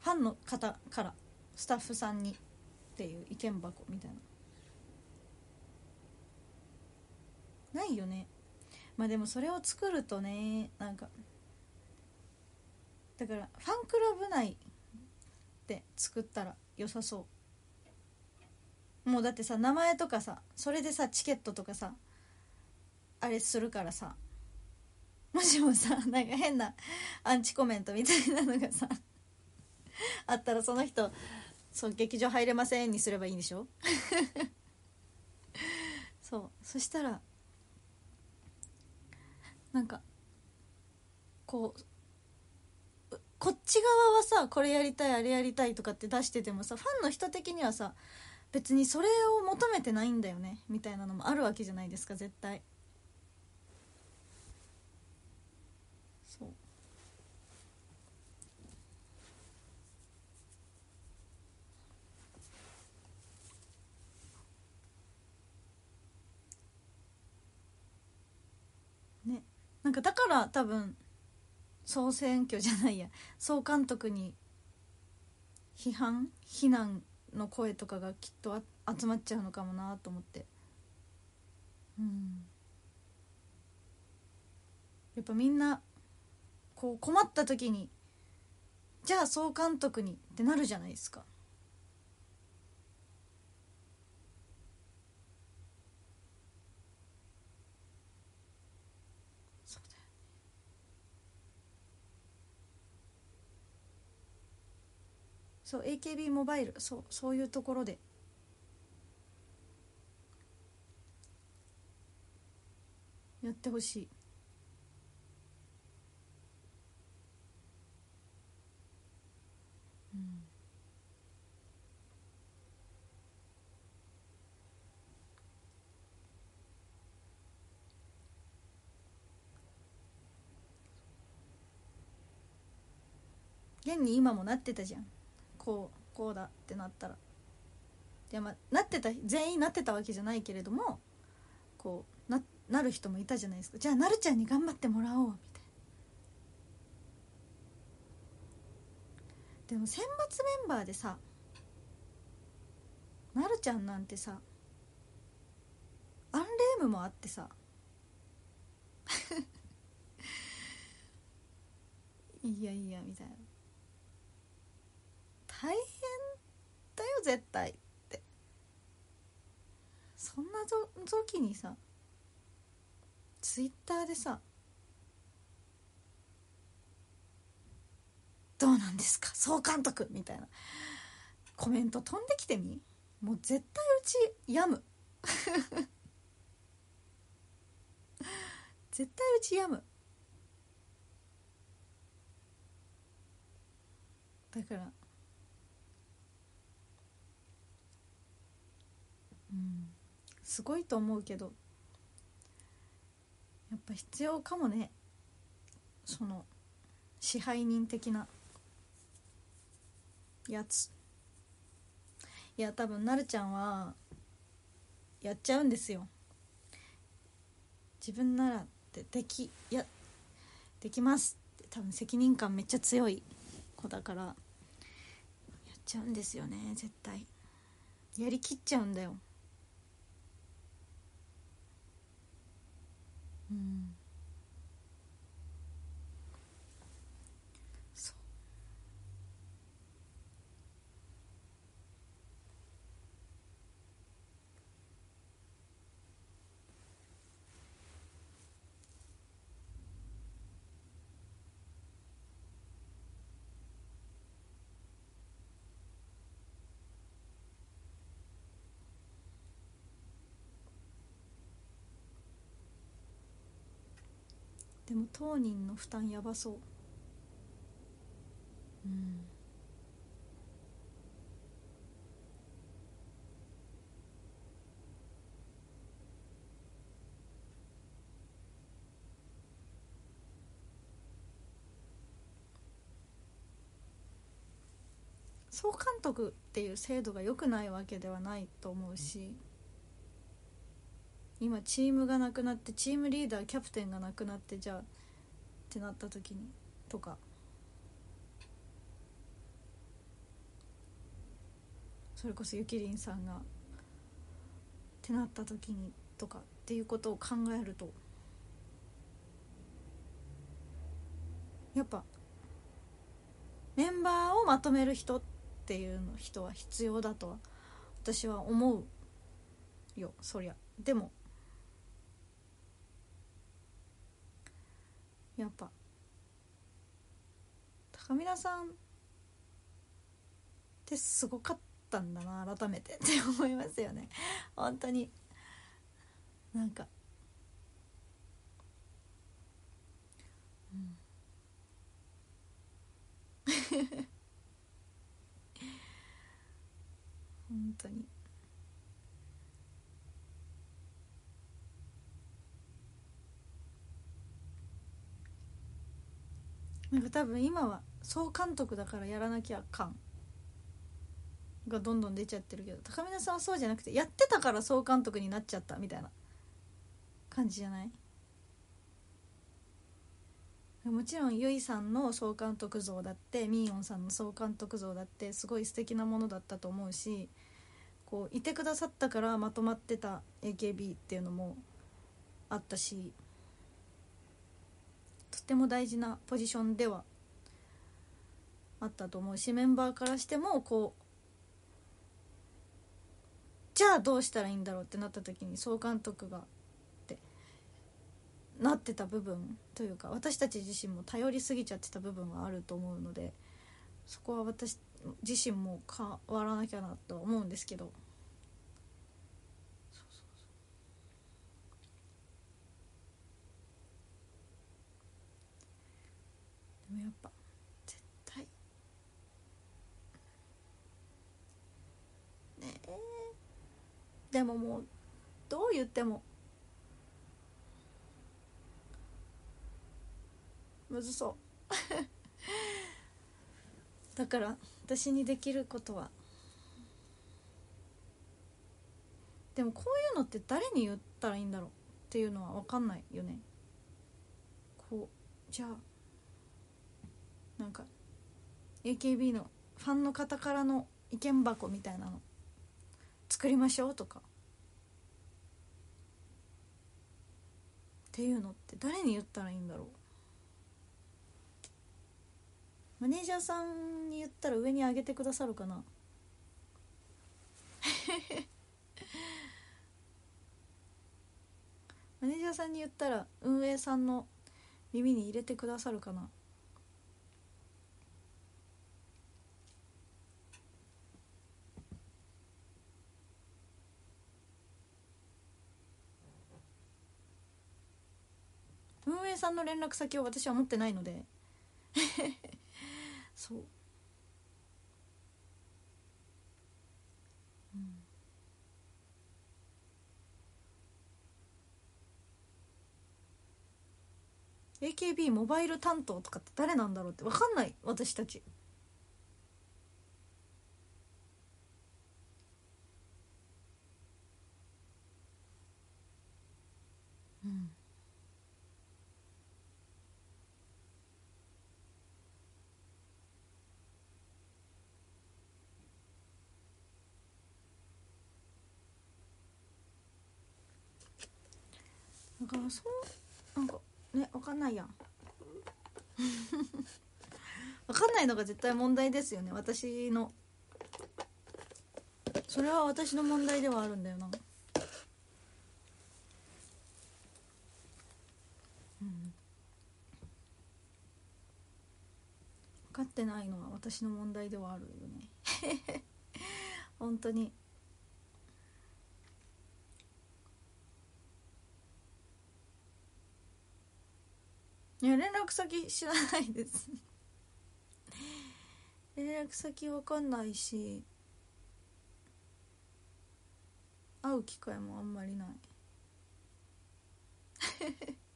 ファンの方からスタッフさんに。っていう意見箱みたいな。ないよね。まあでもそれを作るとねなんかだからファンクラブ内で作ったら良さそう。もうだってさ名前とかさそれでさチケットとかさあれするからさもしもさなんか変なアンチコメントみたいなのがさあったらその人そう劇場入れませんにすればいいんでしょ？(laughs) そう。そしたらなんかこうこっち側はさこれやりたいあれやりたいとかって出しててもさファンの人的にはさ別にそれを求めてないんだよねみたいなのもあるわけじゃないですか絶対そうねなんかだから多分総選挙じゃないや。総監督に批判非難の声とかがきっとあ集まっちゃうのかもなと思って。うん。やっぱみんなこう困った時にじゃあ総監督にってなるじゃないですか。そう AKB モバイルそうそういうところで。やってほしい。うん。現に今もなってたじゃん。こうこうだってなったら。でまあなってた全員なってたわけじゃないけれどもこうななる人もいたじゃないですか。じゃあなるちゃんに頑張ってもらおうみたいな。でも選抜メンバーでさなるちゃんなんてさアンレームもあってさ (laughs) いやいやみたいな。大変だよ絶対って。そんな時にさツイッターでさ「どうなんですか総監督」みたいなコメント飛んできてみ？もう絶対うち病む。(laughs) 絶対うち病む。だからすごいと思うけどやっぱ必要かもね。その支配人的なやつ。いや多分なるちゃんはやっちゃうんですよ。自分ならってできやできます。って多分責任感めっちゃ強い子だからやっちゃうんですよね絶対。やりきっちゃうんだよ。うん。でも当人の負担やばそう。うん。総監督っていう制度が良くないわけではないと思うし。今チームがなくなってチームリーダーキャプテンがなくなってじゃあってなった時にとか。それこそゆきりんさんがってなった時にとかっていうことを考えるとやっぱメンバーをまとめる人っていうの人は必要だとは私は思うよそりゃ。でもやっぱ。高見田さんってすごかったんだな改めてって思いますよね。本当に。なんか。うん。(laughs) 本当に。なんか多分今は総監督だからやらなきゃ感がどんどん出ちゃってるけど高見さんはそうじゃなくてやってたから総監督になっちゃったみたいな感じじゃない？もちろんゆいさんの総監督像だってみーヨンさんの総監督像だってすごい素敵なものだったと思うしこういてくださったからまとまってた AKB っていうのもあったしとても大事なポジションではあったと思うしメンバーからしてもこうじゃあどうしたらいいんだろうってなった時に総監督がってなってた部分というか私たち自身も頼りすぎちゃってた部分はあると思うのでそこは私自身も変わらなきゃなと思うんですけどでもやっぱ絶対。ねえ。でももうどう言っても。むずそう。(laughs) だから私にできることは。でもこういうのって誰に言ったらいいんだろうっていうのは分かんないよね。こうじゃあなんか AKB のファンの方からの意見箱みたいなの作りましょうとかっていうのって誰に言ったらいいんだろう？マネージャーさんに言ったら上に上げてくださるかな？マネージャーさんに言ったら運営さんの耳に入れてくださるかな？運営さんの連絡先を私は持ってないので。(laughs) そう、うん、AKB モバイル担当とかって誰なんだろうって分かんない。私たち。からそうなんかね分かんないやん。(laughs) 分かんないのが絶対問題ですよね私の。それは私の問題ではあるんだよな。うん。分かってないのは私の問題ではあるよね。(laughs) 本当に。いや連絡先知らないです。(laughs) 連絡先わかんないし会う機会もあんまりない。(laughs)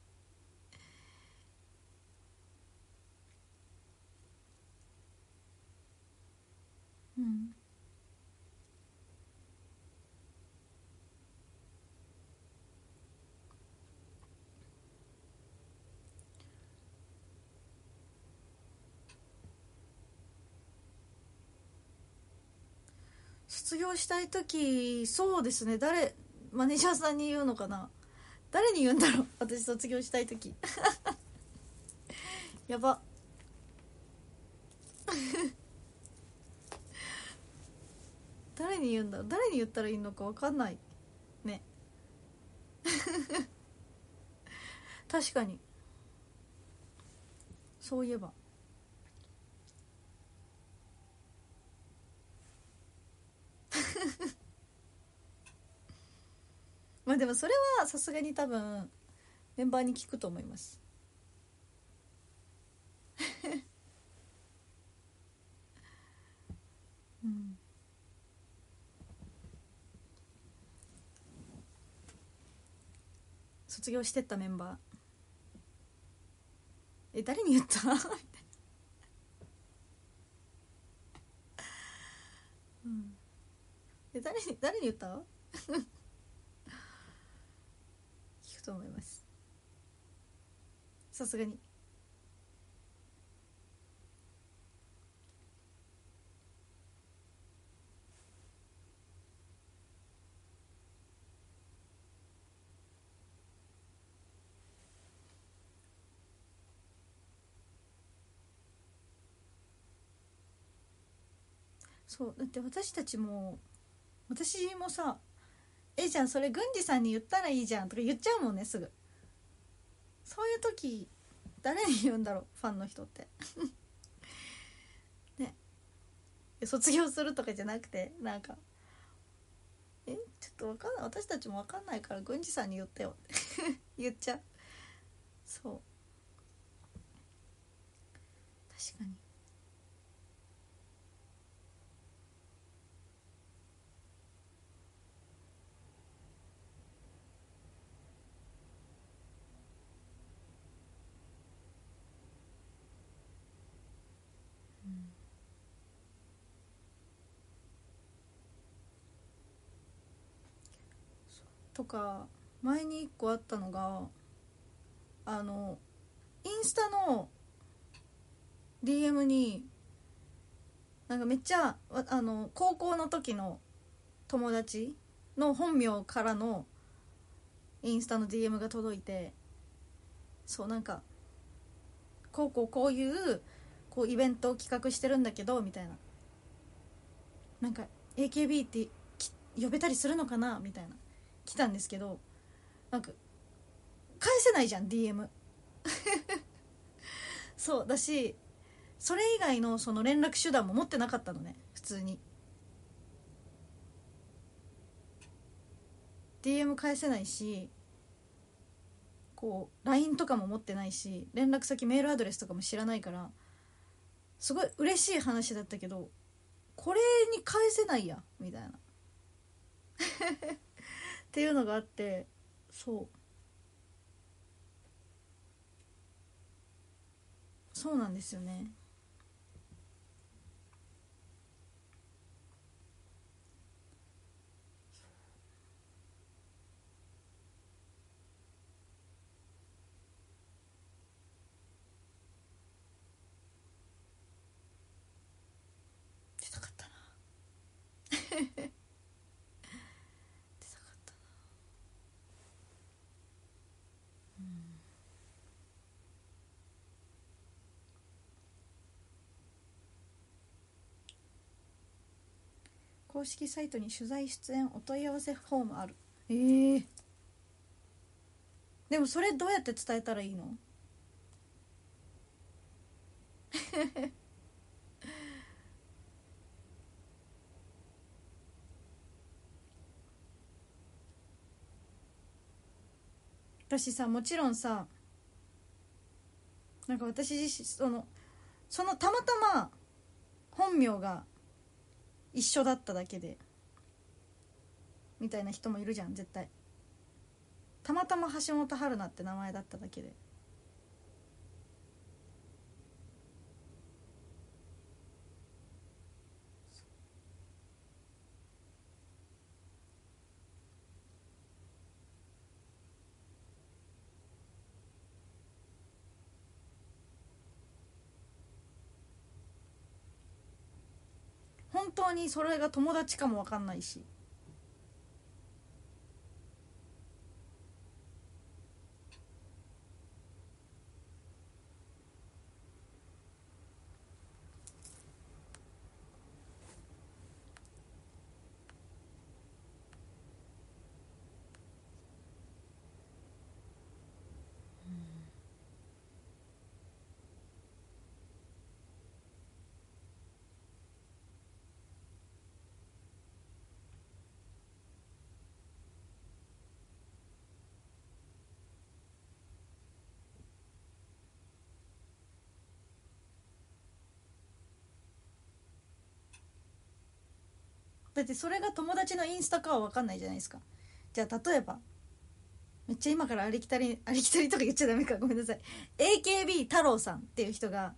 うん。卒業したい時そうですね。誰マネージャーさんに言うのかな？誰に言うんだろう？(laughs) 私卒業したい時。(laughs) やば。(laughs) 誰に言うんだ誰に言ったらいいのか分かんない。ね。確かに。そういえば。(laughs) まあでもそれはさすがに多分メンバーに聞くと思います。(laughs) うん。卒業してったメンバー。え誰に言った？(laughs) みたいな。うん。え誰に誰に言った？(laughs) 聞くと思います。さすがに。そうだって私たちも私もさ「えじゃんそれ郡司さんに言ったらいいじゃん」とか言っちゃうもんねすぐ。そういう時誰に言うんだろう (laughs) ファンの人って。(laughs) ね。卒業するとかじゃなくてなんか「えちょっと分かんない私たちも分かんないから郡司さんに言ってよ」って (laughs) 言っちゃう。そう。確かに。とか前に1個あったのがあのインスタの DM になんかめっちゃあの高校の時の友達の本名からのインスタの DM が届いてそうなんかこうこうこういうこうイベントを企画してるんだけどみたいな。なんか AKB って呼べたりするのかなみたいな。来たんですけどなんか返せないじゃん DM (laughs) そうだしそれ以外のその連絡手段も持ってなかったのね普通に。DM 返せないしこう LINE とかも持ってないし連絡先メールアドレスとかも知らないからすごい嬉しい話だったけどこれに返せないやみたいな。っていうのがあってそう。そうなんですよね。出たかったな (laughs) 公式サイトに取材出演お問い合わせフォームある。えー、でもそれどうやって伝えたらいいの？(laughs) 私さもちろんさなんか私自身そのそのたまたま本名が一緒だっただけで。みたいな人もいるじゃん絶対。たまたま橋本春菜って名前だっただけで本当にそれが友達かも分かんないし。だってそれが友達のインスタかは分かんないじゃないですか。じゃあ例えばめっちゃ今からありきたり (laughs) ありきたりとか言っちゃダメか。(laughs) ごめんなさい。AKB 太郎さんっていう人が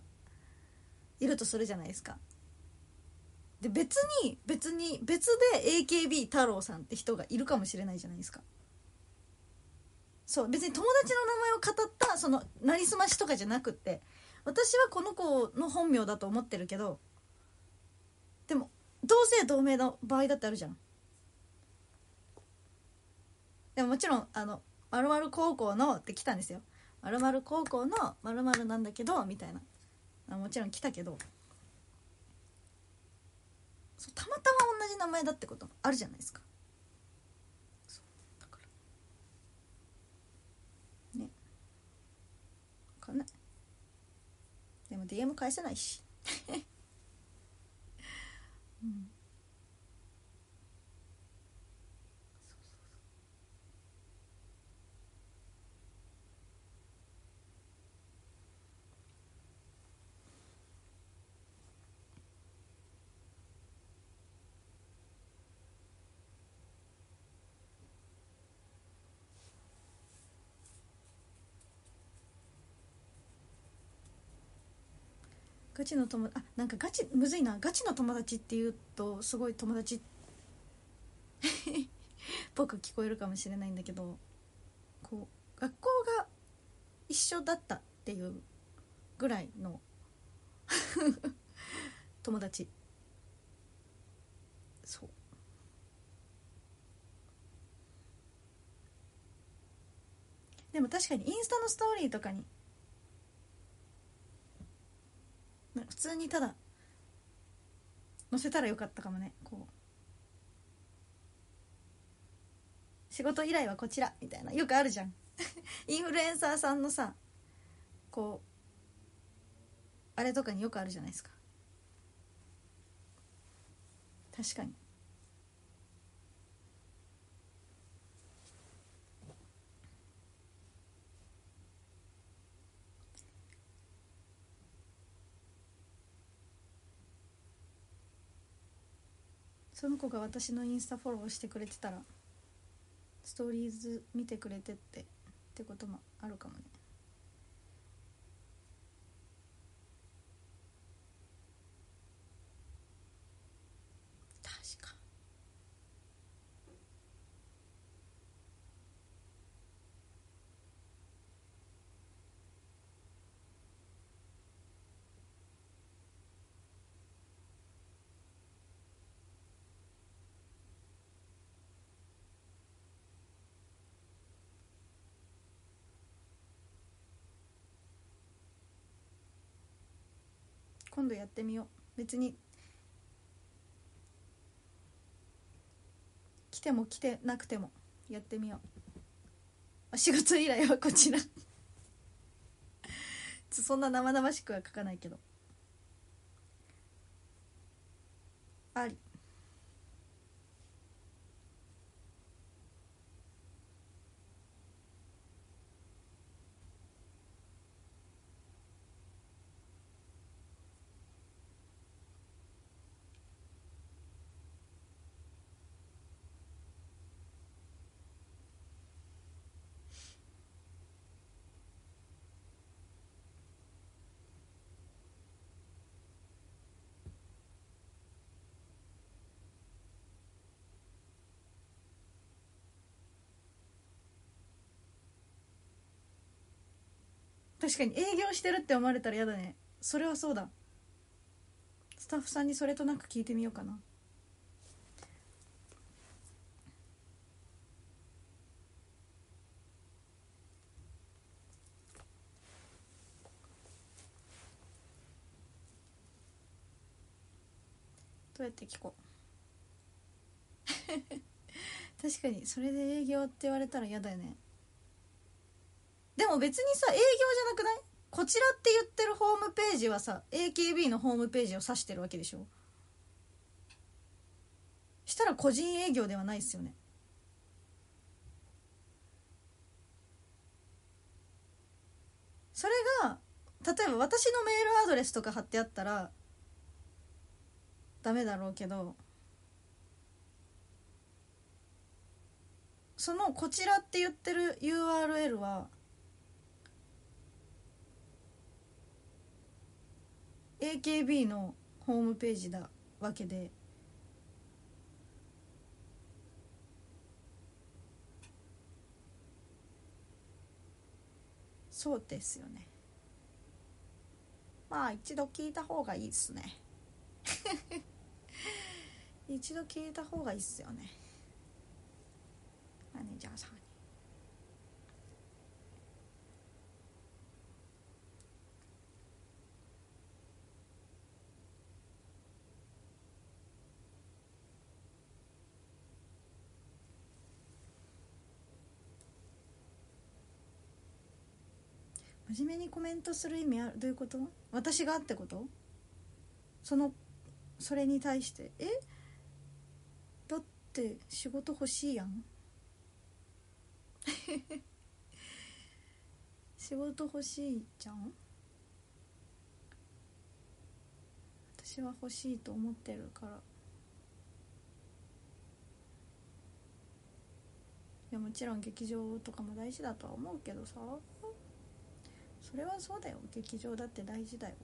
いるとするじゃないですか。で別に別に別で AKB 太郎さんって人がいるかもしれないじゃないですか。そう別に友達の名前を語ったそのなりすましとかじゃなくって私はこの子の本名だと思ってるけどでも同姓同名の場合だってあるじゃん。でももちろんあの「まる高校の」って来たんですよ「まる高校のまるなんだけど」みたいな。もちろん来たけど。そうたまたま同じ名前だってこともあるじゃないですか。そうだから。ね。分かんない。でも DM 返せないし。うガチの友あなんかガチむずいな。ガチの友達っていうとすごい友達 (laughs) っぽく聞こえるかもしれないんだけどこう学校が一緒だったっていうぐらいの (laughs) 友達。そう。でも確かにインスタのストーリーとかに普通にただ載せたらよかったかもね。こう。仕事依頼はこちらみたいな。よくあるじゃん。(laughs) インフルエンサーさんのさこうあれとかによくあるじゃないですか。確かに。その子が私のインスタフォローしてくれてたらストーリーズ見てくれてってってこともあるかもね今度やってみよう。別に。来ても来てなくても。やってみよう。仕事以来はこちら。(laughs) そんな生々しくは書かないけど。あり。確かに営業してるって思われたら嫌だね。それはそうだ。スタッフさんにそれとなく聞いてみようかな。どうやって聞こう？(laughs) 確かにそれで営業って言われたら嫌だよね。でも別にさ営業じゃなくない？こちらって言ってるホームページはさ AKB のホームページを指してるわけでしょ？したら個人営業ではないですよね。それが例えば私のメールアドレスとか貼ってあったらダメだろうけどそのこちらって言ってる URL は AKB のホームページだわけで。そうですよね。まあ一度聞いた方がいいっすね。(laughs) 一度聞いた方がいいっすよね。マネージャーさん真面目にコメントする意味あるどういうこと？私がってこと？そのそれに対して？え？だって仕事欲しいやん。(laughs) 仕事欲しいじゃん？私は欲しいと思ってるから。いやもちろん劇場とかも大事だとは思うけどさ。それはそうだよ。劇場だって大事だよ。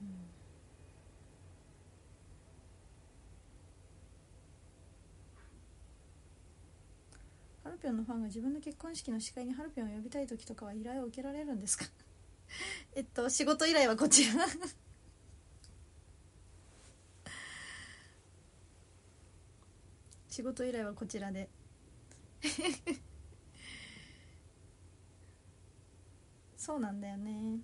うん。ハルピョンのファンが自分の結婚式の司会にハルピョンを呼びたい時とかは依頼を受けられるんですか？(laughs) えっと仕事依頼はこちら。(laughs) 仕事依頼はこちらで。そうなんだよね。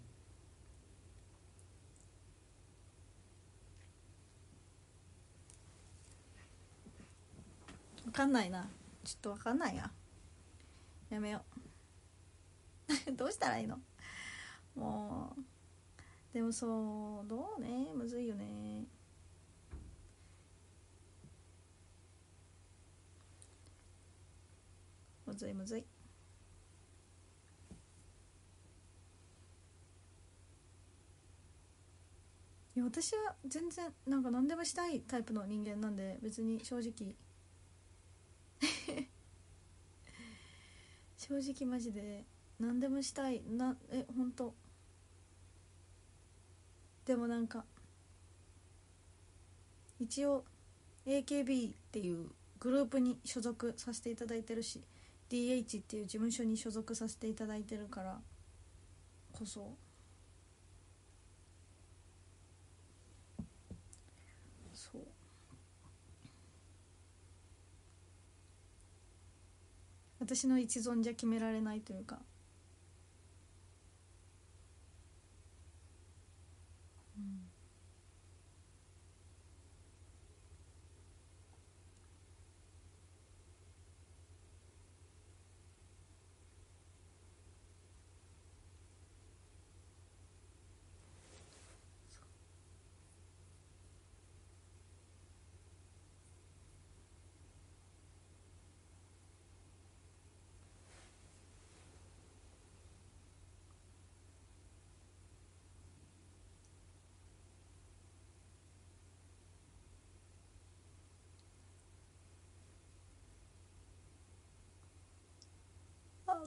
分かんないな。ちょっと分かんないや。やめよう。(laughs) どうしたらいいの？もうでもそうどうね？むずいよね。むずいむずい。いや私は全然なんか何でもしたいタイプの人間なんで別に正直。(laughs) 正直マジで何でもしたい。なえ本当。でもなんか一応 AKB っていうグループに所属させていただいてるし DH っていう事務所に所属させていただいてるからこそそう私の一存じゃ決められないというか。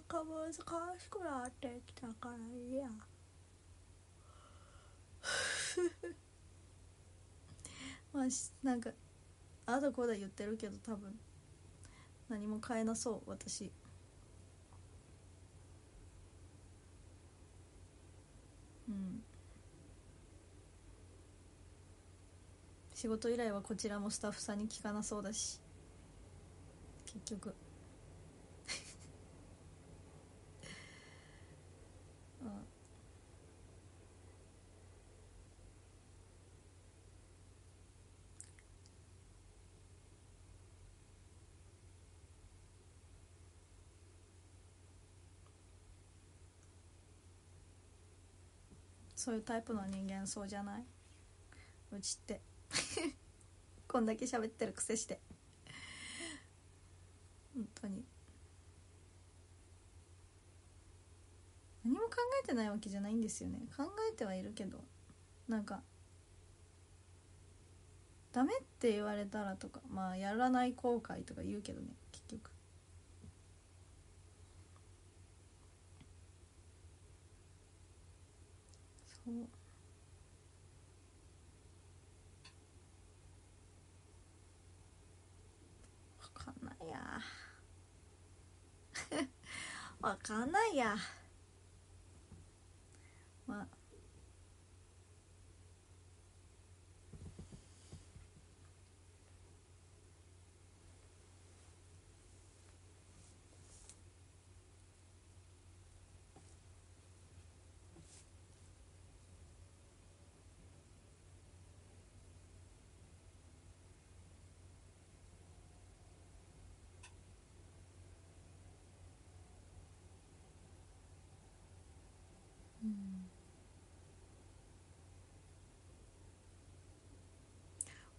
か難しくなってきたからいいや。(laughs) まあなんかあどこだ言ってるけど多分何も変えなそう私。うん。仕事依頼はこちらもスタッフさんに聞かなそうだし。結局。そういうタイプの人間そうじゃない？うちって。(laughs) こんだけ喋ってる癖して。本当に。何も考えてないわけじゃないんですよね。考えてはいるけど。なんかダメって言われたらとかまあやらない後悔とか言うけどね結局。こうわかんないや。(laughs) わかんないやまあ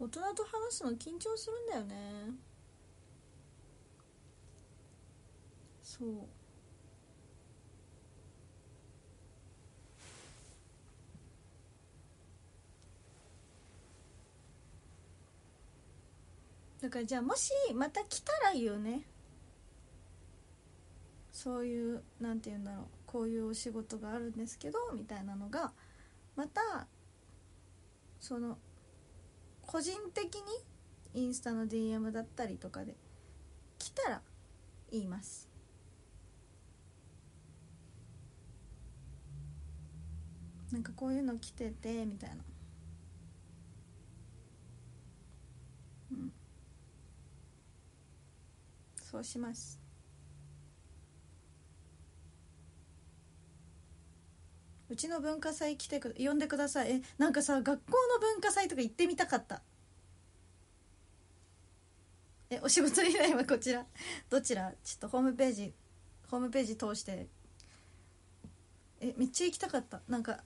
大人と話すの緊張するんだよね。そう。だからじゃあもしまた来たら言うね。そういうなんて言うんだろう。こういうお仕事があるんですけどみたいなのがまたその個人的にインスタの DM だったりとかで来たら言います。なんかこういうの来ててみたいな。うん。そうします。うちの文化祭来てく呼んでください。えなんかさ学校の文化祭とか行ってみたかった。えお仕事依頼はこちら。どちら？ちょっとホームページホームページ通して。えめっちゃ行きたかった。なんか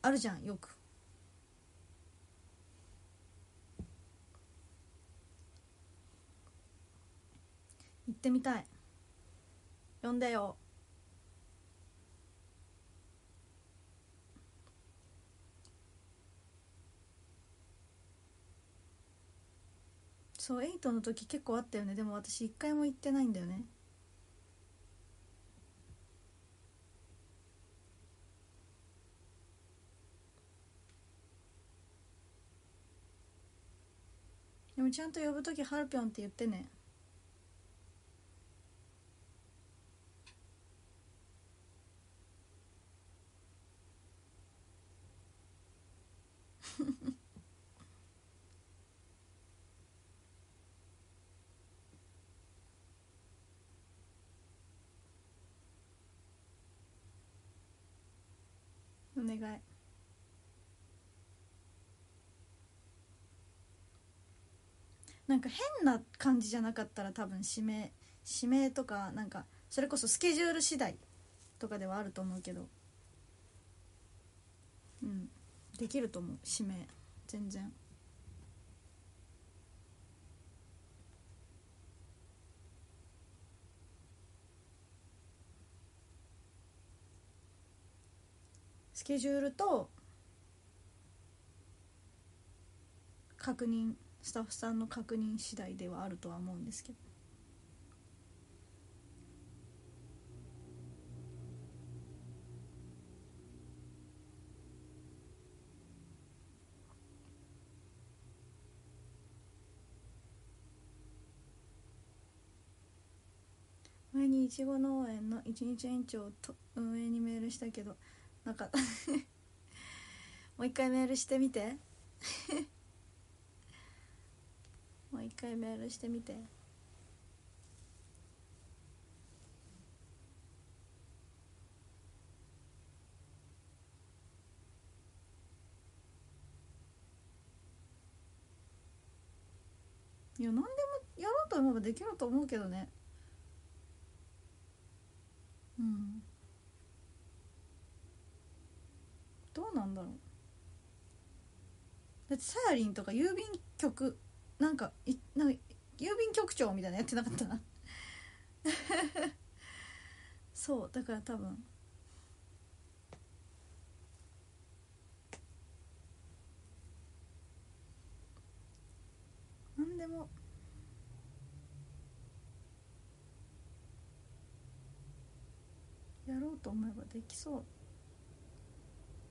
あるじゃんよく。行ってみたい。呼んでよ。そう8の時結構あったよね。でも私一回も行ってないんだよね。でもちゃんと呼ぶ時ハルピョンって言ってねお願い。なんか変な感じじゃなかったら多分指名指名とかなんかそれこそスケジュール次第とかではあると思うけど。うん。できると思う指名。全然。スケジュールと確認スタッフさんの確認次第ではあるとは思うんですけど。前にいちご農園の一日園長と運営にメールしたけどなんかもう一回メールしてみて。もう一回メールしてみて。いや何でもやろうと思えばできると思うけどね。うん。どうなんだろう。だってさやりんとか郵便局なんかいなんか郵便局長みたいなやってなかったな。(laughs) そうだから多分。何でも。やろうと思えばできそう。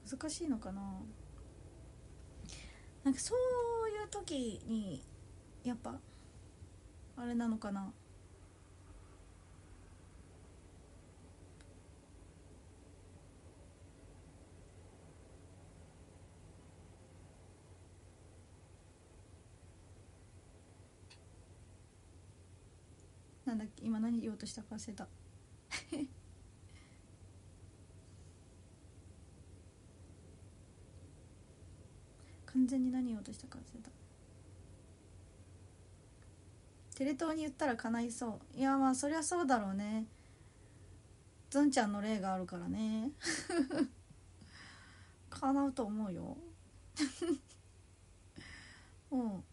難しいのかな。なんかそういう時にやっぱあれなのかな。なんだっけ今何言おうとしたか忘れた。完全に何言おうとしたか忘れた。テレ東に言ったら叶いそう。いやまあそりゃそうだろうね。ずんちゃんの例があるからね。(laughs) 叶うと思うよ。(laughs) うん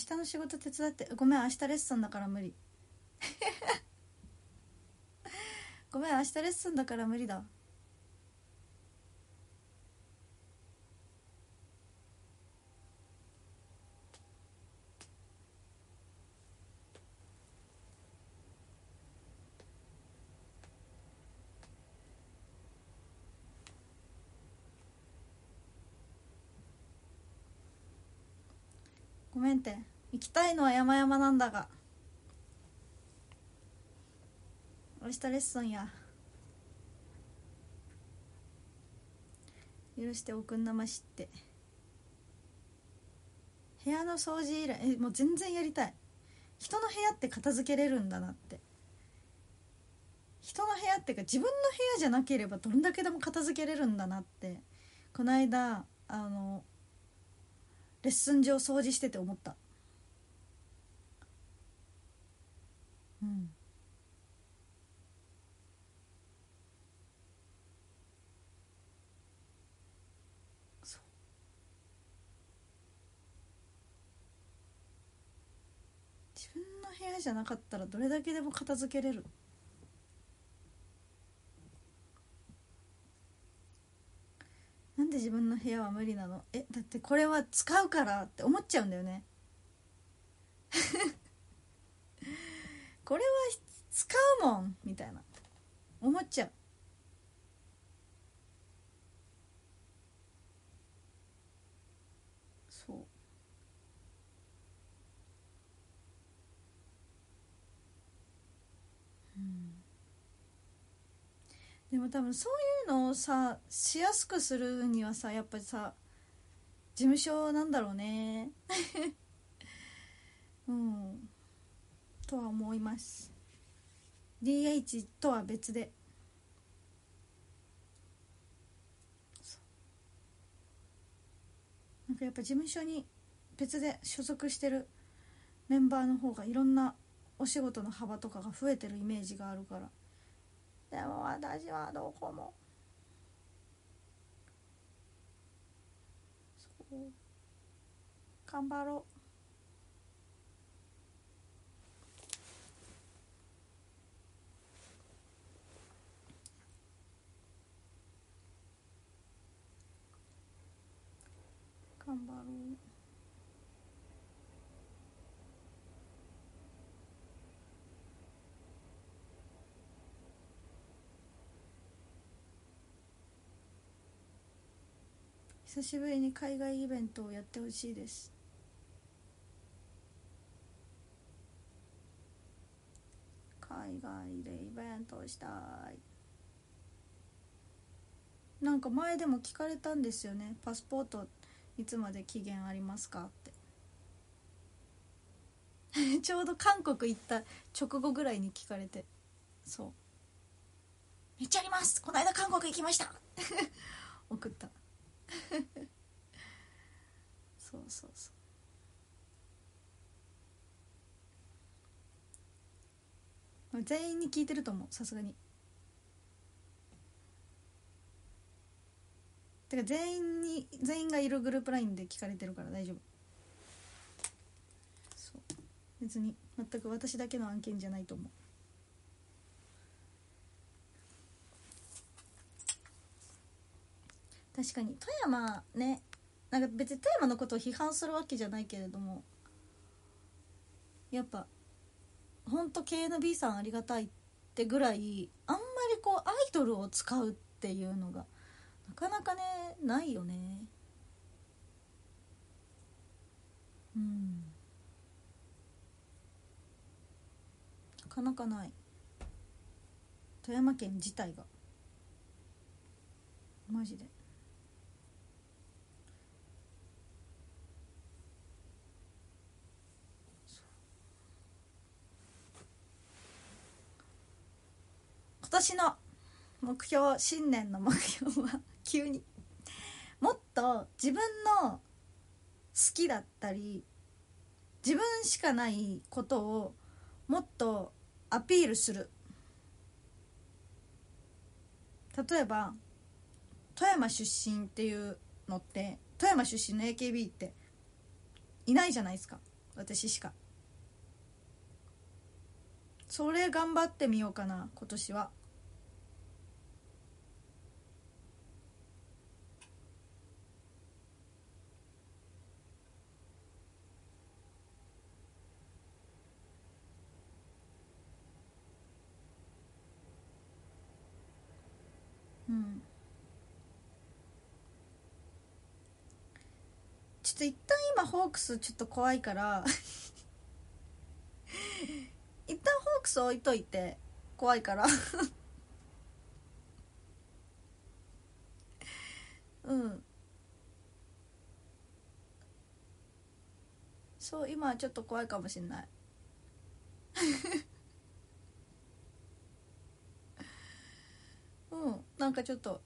明日の仕事手伝ってごめん明日レッスンだから無理。ごめん明日レッスンだから無理だごめんって行きたいのは山々なんだが。明日レッスンや。許しておくんなましって。部屋の掃除以来えもう全然やりたい。人の部屋って片付けれるんだなって。人の部屋っていうか自分の部屋じゃなければどんだけでも片付けれるんだなって。この間あのレッスン上掃除してて思った。うん。そう。自分の部屋じゃなかったらどれだけでも片付けれる？なんで自分の部屋は無理なの？えだってこれは使うからって思っちゃうんだよね。これは使うもんみたいな。思っちゃう。そう。うん。でも多分そういうのをさしやすくするにはさやっぱりさ事務所なんだろうね。(laughs) うん。とは思います。DH とは別で。なんかやっぱ事務所に別で所属してるメンバーの方がいろんなお仕事の幅とかが増えてるイメージがあるから。でも私はどこも。そう。頑張ろう。頑張ろう。久しぶりに海外イベントをやってほしいです。海外でイベントをしたい。なんか前でも聞かれたんですよね。パスポートいつまで期限ありますかって。(laughs) ちょうど韓国行った直後ぐらいに聞かれて。そうめっちゃあります。この間韓国行きました (laughs) 送った。(laughs) そうそうそう。全員に聞いてると思う。さすがに。てか全員に全員がいるグループ LINE で聞かれてるから大丈夫。そう。別に全く私だけの案件じゃないと思う。確かに。富山ねなんか別に富山のことを批判するわけじゃないけれどもやっぱほんと KNB さんありがたいってぐらいあんまりこうアイドルを使うっていうのがなかなかねないよね。うん。なかなかない。富山県自体が。マジで。今年の目標新年の目標は？急に。もっと自分の好きだったり自分しかないことをもっとアピールする。例えば富山出身っていうのって富山出身の AKB っていないじゃないですか。私しか。それ頑張ってみようかな今年はうんょっと一旦今ホークスちょっと怖いから (laughs) 一旦ホークス置いといて怖いから。(laughs) うん。そう今はちょっと怖いかもしんない。(laughs) うん。なんかちょっと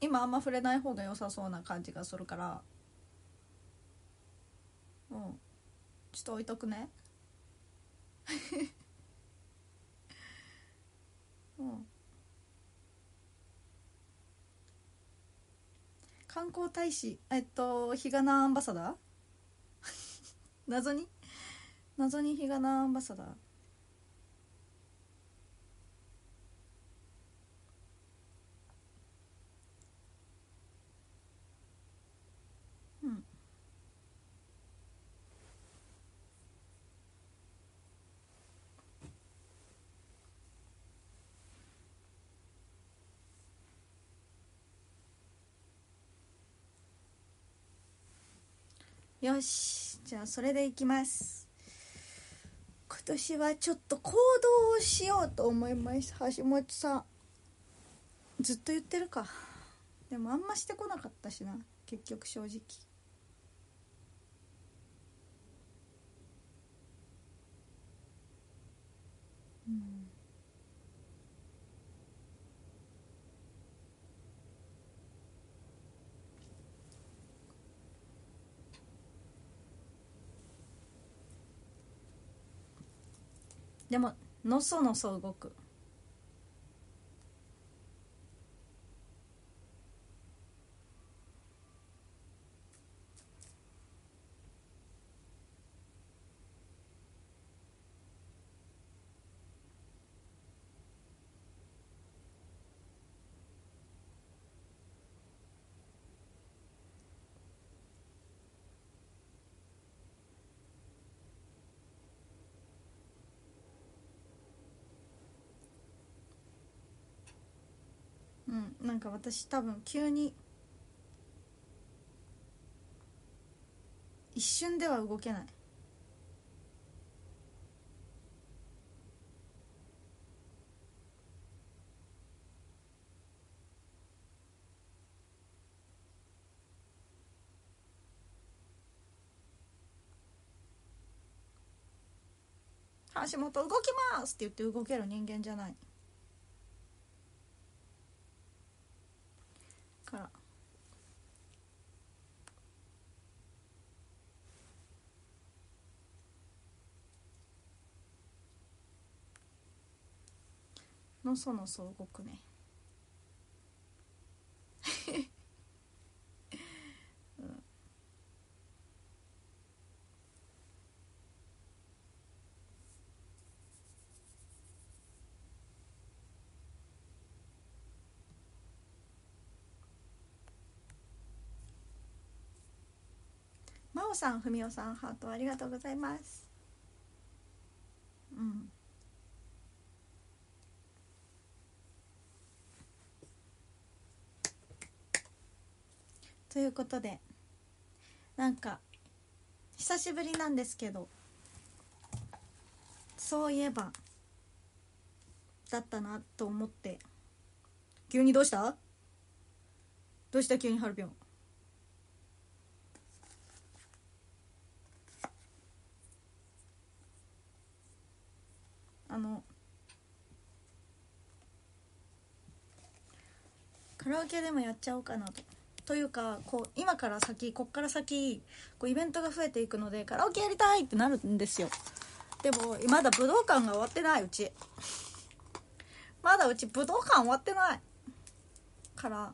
今あんま触れない方が良さそうな感じがするから。うん。ちょっと置いとくね。(laughs) うん。観光大使えっと日がなアンバサダー？(laughs) 謎に？謎に日がなアンバサダーうんよしじゃあそれでいきます。今年はちょっと行動をしようと思います。橋本さんずっと言ってるか。でもあんましてこなかったしな結局正直。でものそのそ動く。うん。なんか私多分急に一瞬では動けない橋本動きますって言って動ける人間じゃないからのそのそ動くね真央さん、ふみおさん、ハートありがとうございます。うん。ということで。なんか久しぶりなんですけどそういえばだったなと思って。急にどうした？どうした急にハルピョン？あのカラオケでもやっちゃおうかなと。というかこう今から先こっから先こうイベントが増えていくのでカラオケやりたいってなるんですよ。でもまだ武道館が終わってないうち。まだうち武道館終わってない。から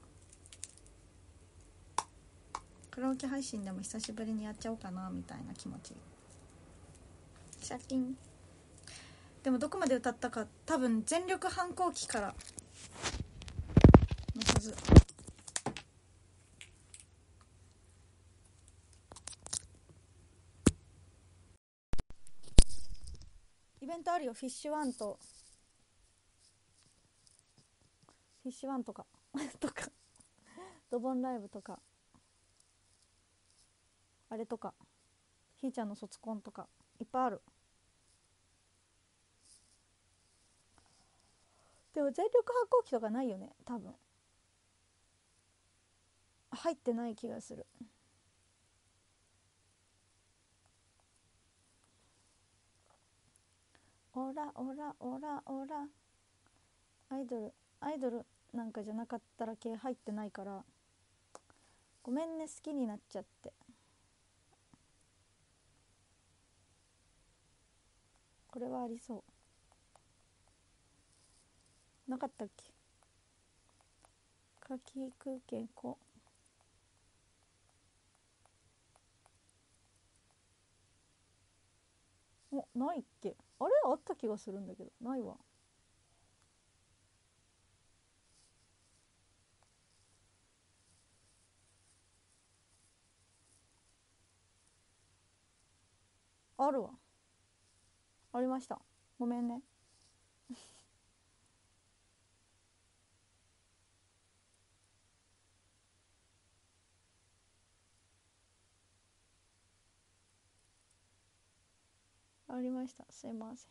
カラオケ配信でも久しぶりにやっちゃおうかなみたいな気持ち。シャキン。でもどこまで歌ったか多分全力反抗期からのはず。イベントあるよ。フィッシュワンと。フィッシュワンとか。(laughs) とか。ドボンライブとか。あれとか。ひーちゃんの卒コンとか。いっぱいある。でも全力発行機とかないよね。多分。入ってない気がする。オラオラオラオラ。アイドルアイドルなんかじゃなかったら系入ってないから。ごめんね好きになっちゃって。これはありそう。なかったっけ？かきくけこおないっけ？あれ？あった気がするんだけど。ないわ。あるわ。ありました。ごめんね。ありました。すいません。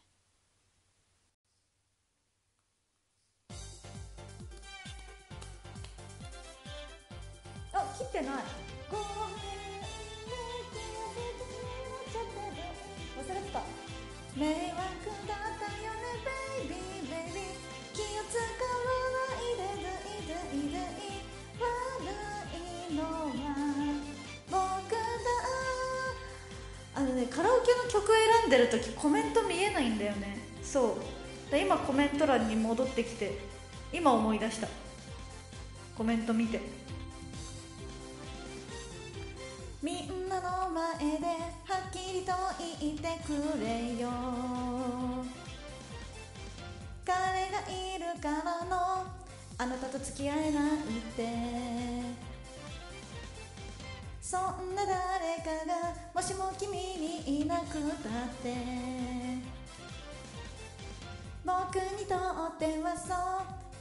あ切ってない。忘れてた。迷惑だったよねベイビーベイビー気を使わないでずいずいずい悪いのは僕ねカラオケの曲選んでる時コメント見えないんだよね。そう。今コメント欄に戻ってきて今思い出した。コメント見て。みんなの前ではっきりと言ってくれよ。彼がいるからのあなたと付き合えないって。そんな誰かがもしも君にいなくたって僕にとってはそ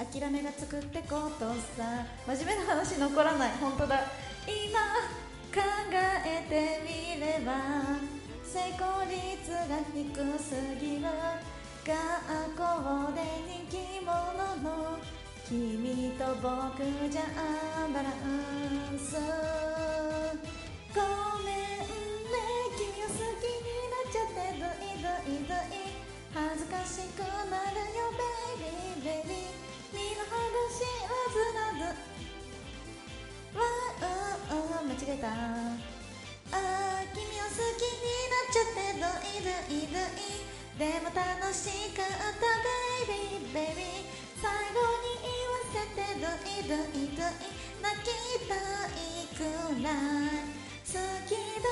う諦めがつくってことさ。真面目な話残らない。本当だ。今考えてみれば成功率が低すぎる学校で人気者の君と僕じゃアンバランス。ごめんね君を好きになっちゃってずイずイずイ。恥ずかしくなるよベイビーベイビー。身の程知らずなずわあ間違えた。あ君を好きになっちゃってずイずイずイ。でも楽しかったベイビーベイビー。最後にてるいるいるい泣きたいくらい好きだ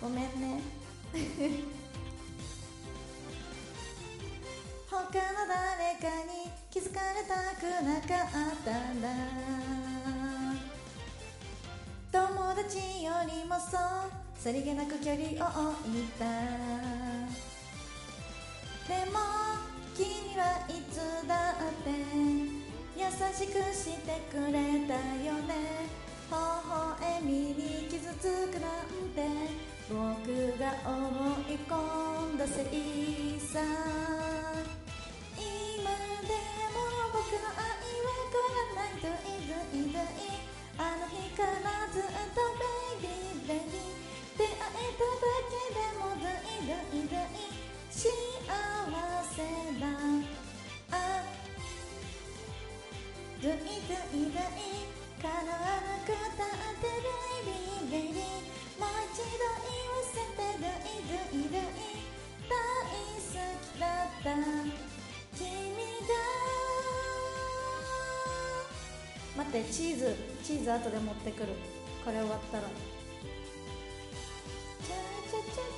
ごめんね他の誰かに気づかれたくなかったんだ友達よりもそうさりげなく距離を置いたでも君はいつだって優しくしてくれたよね。微笑みに傷つくなんて僕が思い込んだせいさ。今でも僕の愛は変わらないといずいずいあの日からずっとベイビーベイビー出会えただけでもずいずいずい。幸せだあドゥイドゥイドゥイ叶わなくたってベイビーベイビーもう一度言わせてドゥイドゥイドゥイ大好きだった君だ待ってチーズチーズ後で持ってくるこれ終わったらチャチャチャ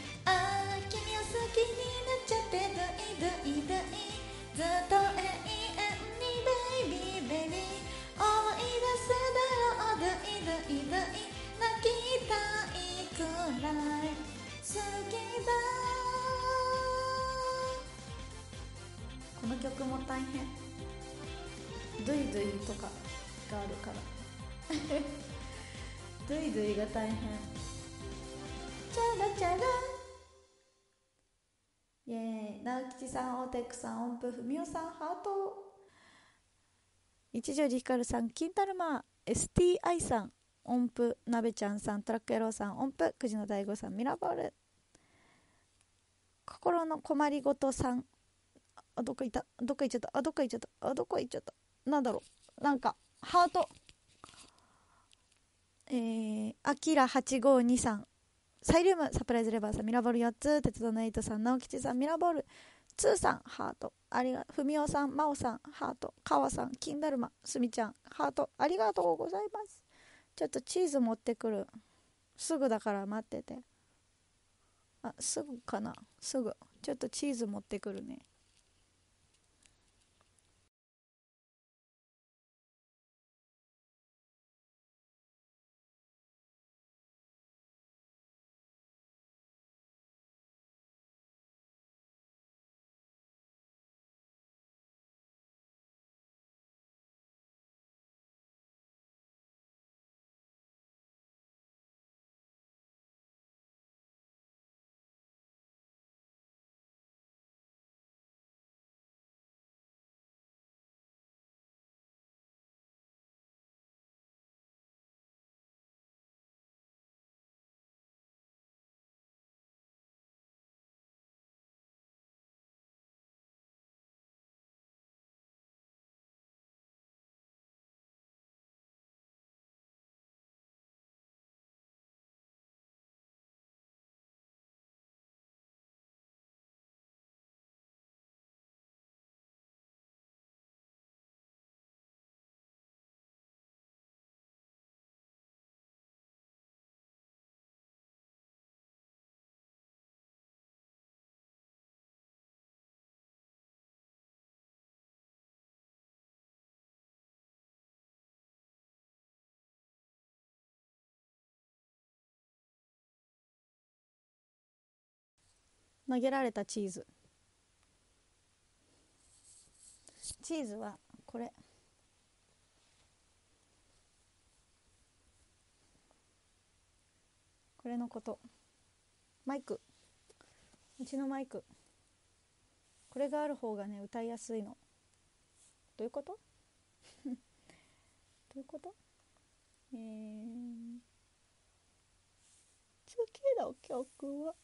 ああ君を好きになっちゃってドゥイドゥイドイずっと永遠にベイビーベイビー思い出すだろうドゥイドゥイドイ泣きたいくらい好きだこの曲も大変ドゥイドゥイとかがあるからドゥイドゥイが大変チャラチャライエーイ直吉さんオーテックさん音符ふみおさんハート。一条寺ひかるさん金だるま STI さん音符なべちゃんさんトラックエローさん音符くじの大悟さんミラボール。心の困りごとさんあどっか行ったどっか行っちゃったあどっか行っちゃったあどっか行っちゃったなんだろう。なんかハート。えー、あきら8523サイリウムサプライズレバーさんミラボール4つ鉄道ナイトさん直吉さんミラボール2さんハート。ありがふみおさんまおさんハート。かわさん金だるますみちゃんハート。ありがとうございます。ちょっとチーズ持ってくる。すぐだから待ってて。あすぐかな。すぐ。ちょっとチーズ持ってくるね。投げられたチーズ。チーズはこれ。これのこと。マイク。うちのマイク。これがある方がね歌いやすいの。どういうこと？(laughs) どういうこと？えー、好きな曲は。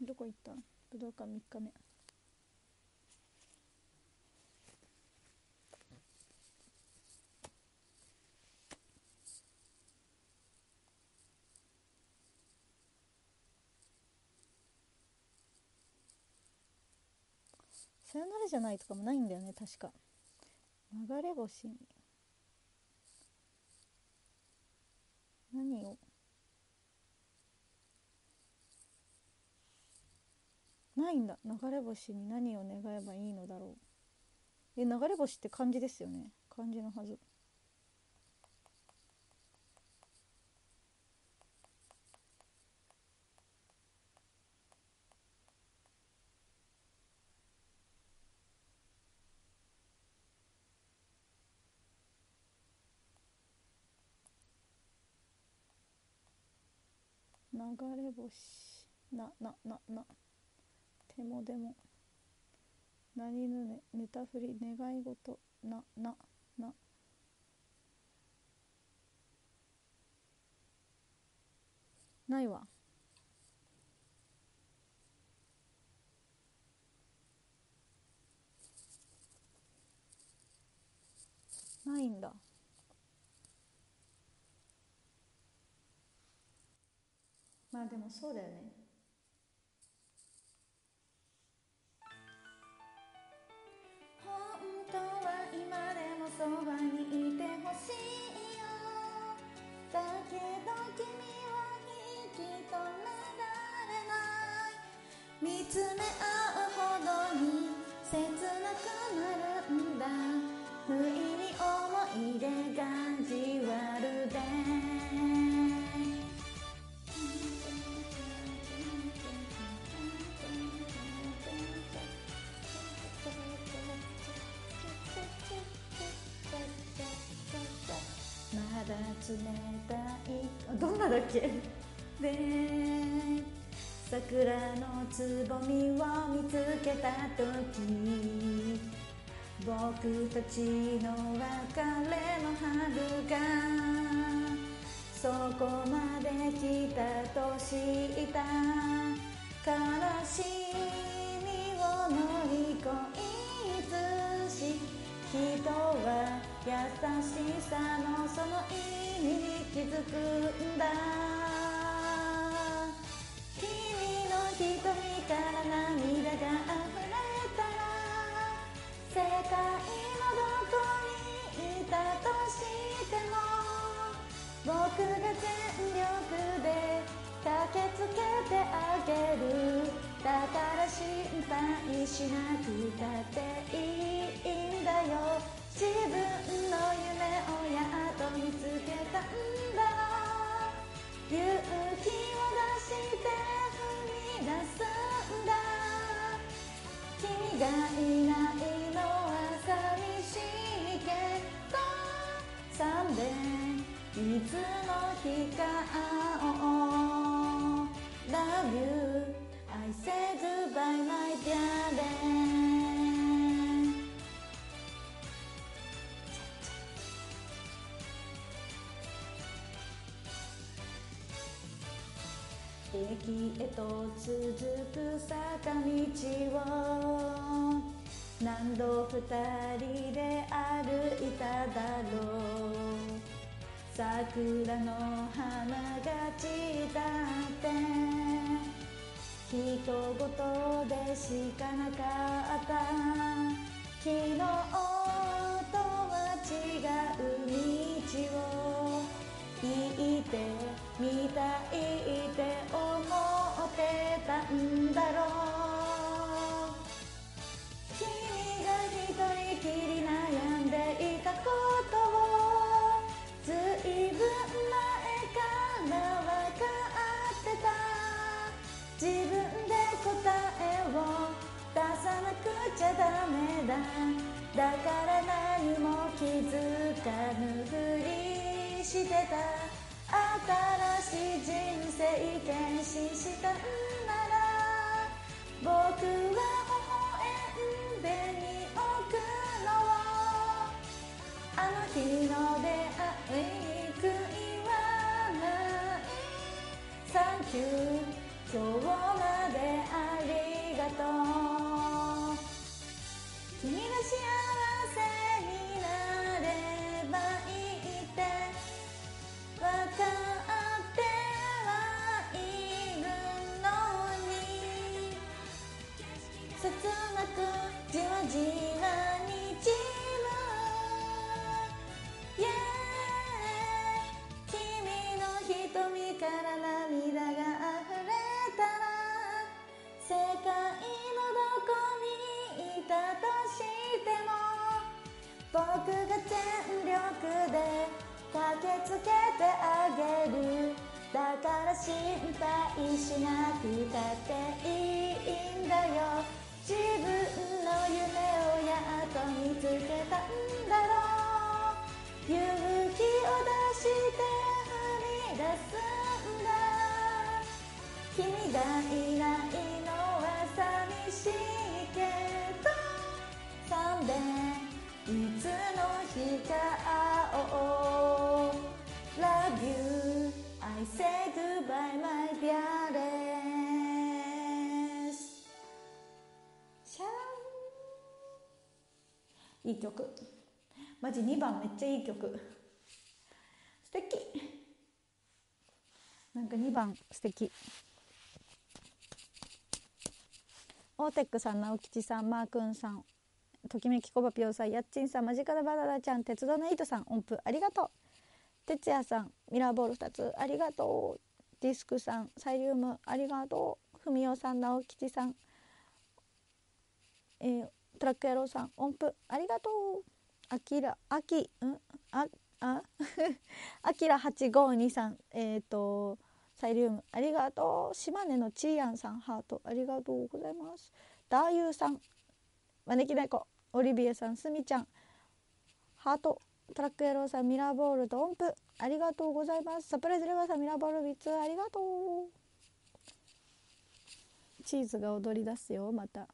どこ行った？武道館3日目。さよならじゃないとかもないんだよね確か。流れ星に。何を？ないんだ。流れ星に何を願えばいいのだろう。え流れ星って漢字ですよね。漢字のはず。流れ星。なななな。手もでも。何ぬね寝たふり願い事ななな。ないわ。ないんだ。まあでもそうだよね。本当は今でもそばにいてほしいよ。だけど君は引き止められない。見つめ合うほどに切なくなるんだ。不意に思い出がじわるで。だ冷たい。どんなだっけ？で桜のつぼみを見つけた時。僕たちの別れの春がそこまで来たと知った。悲しみを乗り越えつし人は優しさのその意味に気づくんだ君の瞳から涙が溢れたら世界のどこにいたとしても僕が全力で駆けつけてあげる。だから心配しなくたっていいんだよ。自分の夢をやっと見つけたんだ。勇気を出して踏み出すんだ。君がいないのは寂しいけど。3年いつの日か駅へと続く坂道を。何度二人で歩いただろう。桜の花が散ったって。人ごとでしかなかった。昨日とは違う道を。行ってみたいちゃダメだだから何も気づかぬふりしてた新しい人生決心したんなら僕は微笑んでに置くのはあの日の出会いに悔いはない。サンキュー。今日までにいたとしても僕が全力で駆けつけてあげるだから心配しなくたっていいんだよ自分の夢をやっと見つけたんだろう勇気を出して踏み出すんだ君がいない寂しいけど Someday いつの日か会おう。Love you I say goodbye my dearest シャーンいい曲。マジ2番めっちゃいい曲。素敵。なんか2番素敵。オーテックさん直吉さんマー君さんときめきこばぴよさんやっちんさんマジカルバナナちゃん鉄道の糸さん音符ありがとう。哲也さんミラーボール2つありがとう。ディスクさんサイリウムありがとう。ふみおさん直吉さんえートラック野郎さん音符ありがとう。あきらあきん？ああ？あきら852さんえっ、とサイリウムありがとう。島根のちーやんさんハートありがとうございます。ダーユーさん。招き猫。オリビエさんすみちゃん。ハートトラック野郎さんミラーボールと音符。ありがとうございます。サプライズレバーさんミラーボール3つ。ありがとう。チーズが踊り出すよまた。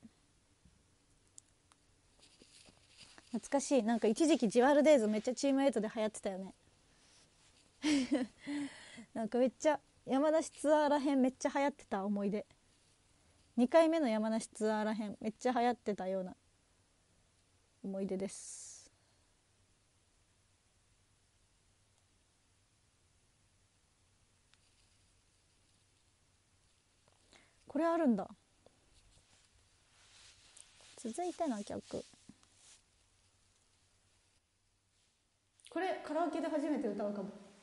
懐かしい。なんか一時期ジワルデイズめっちゃチームエイトで流行ってたよね。(laughs) なんかめっちゃ山梨ツアーらへんめっちゃ流行ってた思い出。2回目の山梨ツアーらへんめっちゃ流行ってたような思い出です。これあるんだ。続いての曲。これカラオケで初めて歌うかも。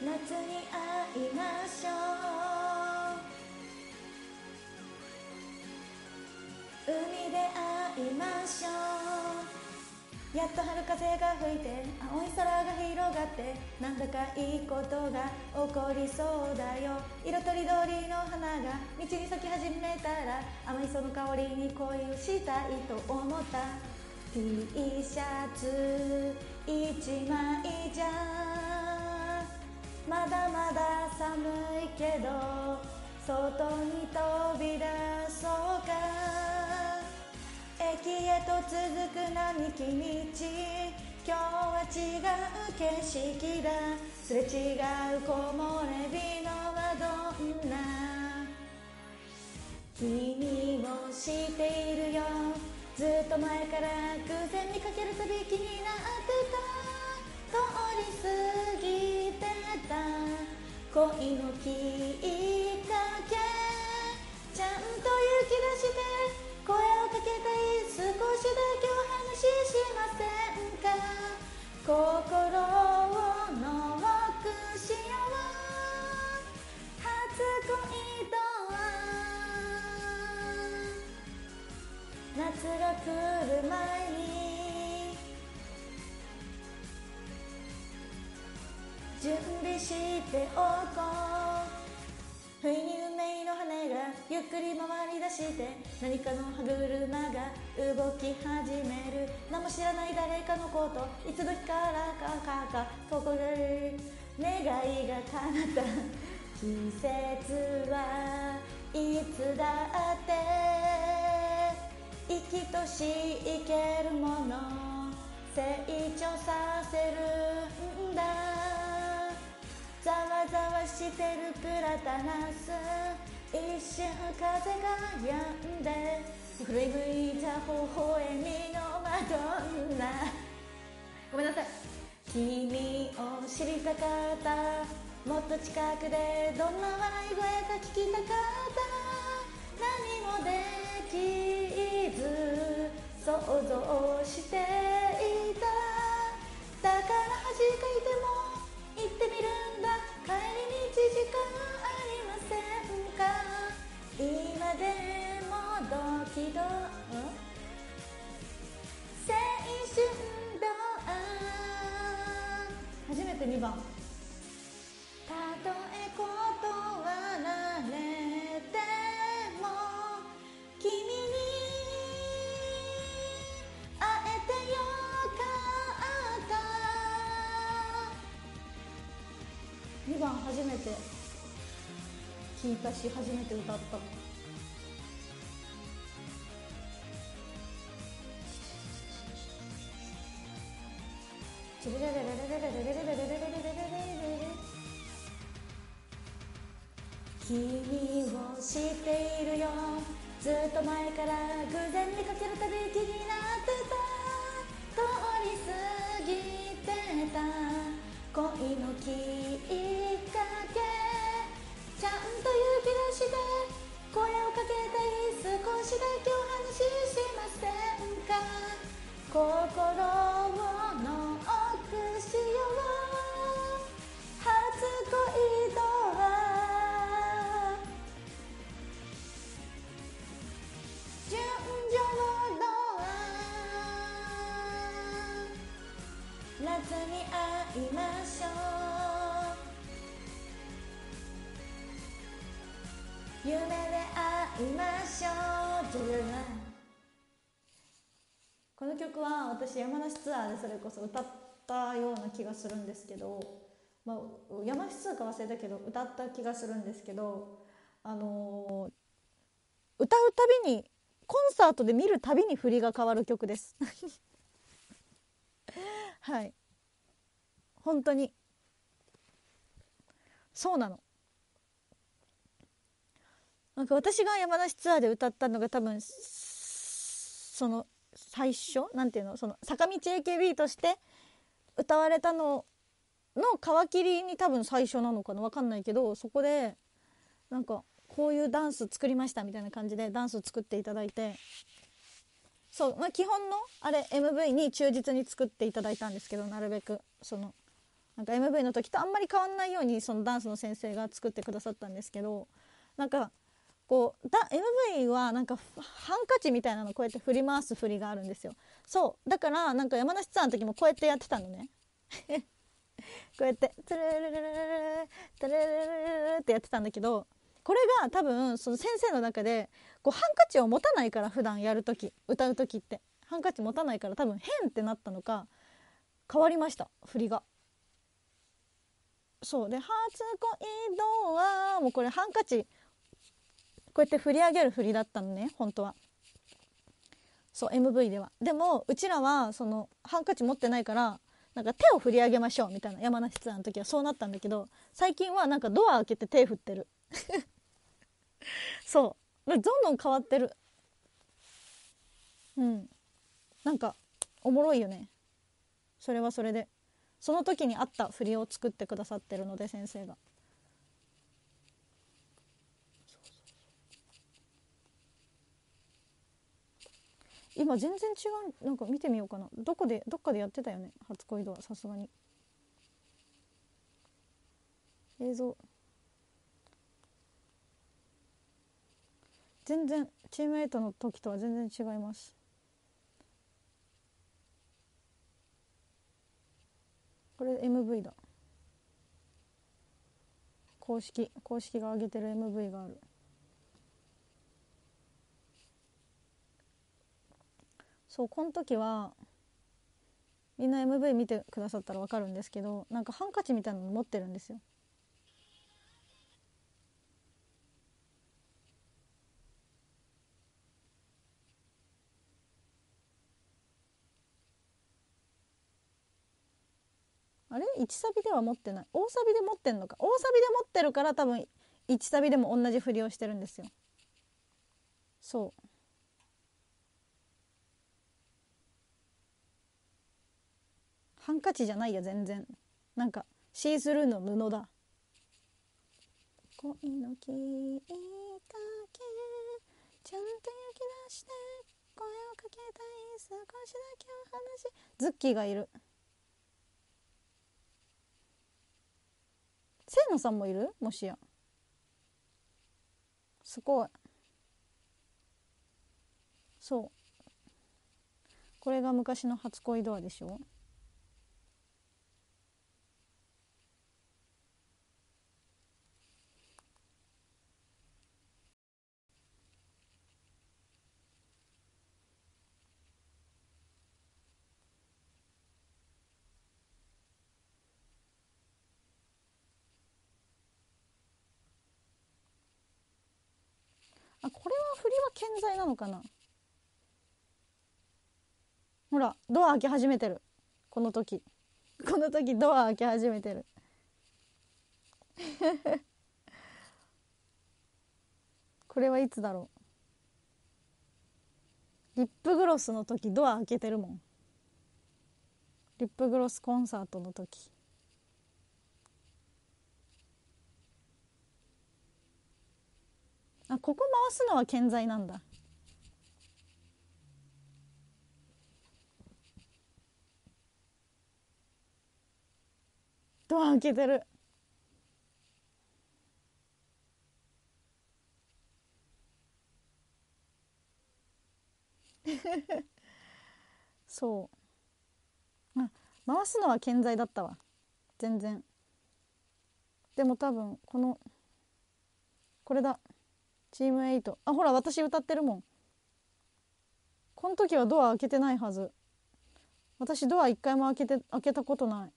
夏に会いましょう。海で会いましょうやっと春風が吹いて青い空が広がってなんだかいいことが起こりそうだよ。色とりどりの花が道に咲き始めたら甘いその香りに恋をしたいと思った T シャツ一枚じゃまだまだ寒いけど外に飛び出そうか。駅へと続く並木道。今日は違う景色だ。すれ違う木漏れ日のはどんな。君を知っているよ。ずっと前から偶然見かけるたび気になってた。通り過ぎてた恋のきっかけちゃんと勇気出して声をかけたい少しだけお話ししませんか心をノックしよう初恋とは夏が来る前に準備しておこう冬に運命の羽がゆっくり回り出して何かの歯車が動き始める何も知らない誰かのこといつの日からかかかここで願いが叶った季節はいつだって生きとし生けるもの成長させるんだ。ざわざわしてるプラタナス一瞬風が止んで振り向いた微笑みのマドンナ。ごめんなさい。君を知りたかった。もっと近くでどんな笑い声が聞きたかった。何もできず想像していた。だから恥かいても行ってみるんだ。帰り道時間ありませんか？今でもドキドキ。青春ドア初めて2番。たとえ断られても君2番初めて聞いたし初めて歌った。チレレレレレレレレレレレレレレレレレレ君を知っているよ。ずっと前から偶然見かけるたび気になってた。通り過ぎてた。恋のきっかけちゃんと勇気出して声をかけたい少しだけお話ししませんか？心をノックしよ。う初恋とは。純情の夏に会いましょう。夢で会いましょう。この曲は私山梨ツアーでそれこそ歌ったような気がするんですけど、まあ、山梨ツアーか忘れたけど歌った気がするんですけどあのー歌うたびにコンサートで見るたびに振りが変わる曲です。はい。本当に。そうなの。なんか私が山梨ツアーで歌ったのが多分その最初？なんていうの？その坂道 AKB として歌われたのの皮切りに多分最初なのかな？分かんないけどそこでなんかこういうダンス作りましたみたいな感じでダンス作っていただいてそう、まあ、基本のあれ MV に忠実に作っていただいたんですけどなるべくそのなんか MV の時とあんまり変わんないようにそのダンスの先生が作ってくださったんですけどなんかこうだ MV はなんかハンカチみたいなのこうやって振り回す振りがあるんですよ。そうだからなんか山梨ツアーの時もこうやってやってたのね。(laughs) こうやって「トゥルルルルルルルトゥルルルルル」ってやってたんだけどこれが多分その先生の中でこうハンカチを持たないから普段やる時歌う時って。ハンカチ持たないから多分変ってなったのか変わりました。振りが。そう。で「初恋ドア」もうこれハンカチこうやって振り上げる振りだったのね本当は。そう MV では。でもうちらはそのハンカチ持ってないからなんか手を振り上げましょうみたいな山梨ツアーの時はそうなったんだけど最近はなんかドア開けて手振ってる。(laughs) そう。どんどん変わってる。うん。なんかおもろいよね。それはそれで。その時に合った振りを作ってくださってるので先生が。今全然違う。なんか見てみようかな。どこでどっかでやってたよね。初恋ドアさすがに。映像。全然チームメイトの時とは全然違います。これ MV だ。公式公式が上げてる MV がある。そうこの時はみんな MV 見てくださったら分かるんですけどなんかハンカチみたいなの持ってるんですよ。あれ？1サビでは持ってない。大サビで持ってんのか。大サビで持ってるから多分1サビでも同じ振りをしてるんですよ。そう。ハンカチじゃないよ全然。なんかシースルーの布だ。恋のきっかけちゃんと焼き出して声をかけたい少しだけお話。ズッキーがいる。せいのさんもいる？もしや。すごい。そう。これが昔の初恋ドアでしょ？健在なのかな？ほらドア開け始めてる。この時。この時ドア開け始めてる。(laughs) これはいつだろう？リップグロスの時ドア開けてるもん。リップグロスコンサートの時。あここ回すのは健在なんだ。ドア開けてる。そう。あ回すのは健在だったわ。全然。でも多分このこれだ。チーム8あほら私歌ってるもん。この時はドア開けてないはず。私ドア一回も開けて開けたことない。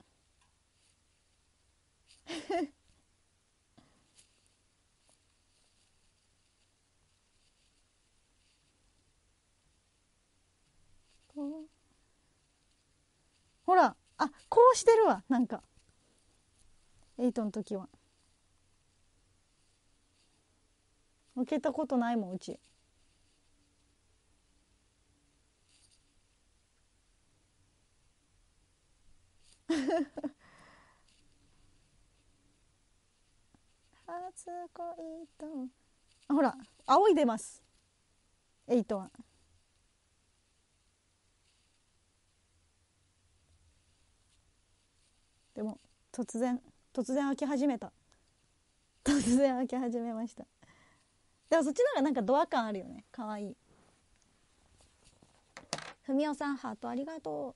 (laughs) ほらあこうしてるわなんか。8の時は。開けたことないもんうち。初恋と。ほら青い出ます。エイトは。でも突然突然開き始めた。突然開き始めました。でもそっちの方がなんかドア感あるよね。かわい。いふみおさんハートありがとうっ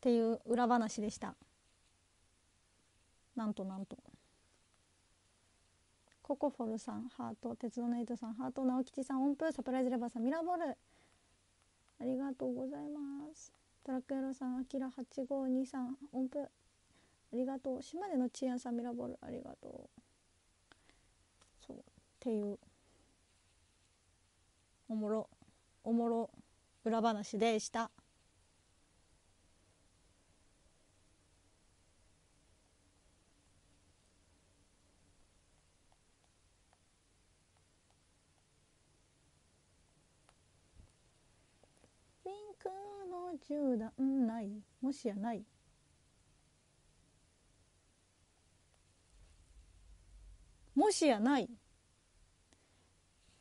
ていう裏話でした。なんとなんと。ココフォルさんハート鉄道のエイトさんハート直吉さん音符サプライズレバーさんミラボール。ありがとうございます。トラックエロさんアキラ852さん音符。ありがとう。島根のチアさんミラボール。ありがとう。っていう。おもろおもろ裏話でした。ピンクの銃弾ない？もしやない？もしやない？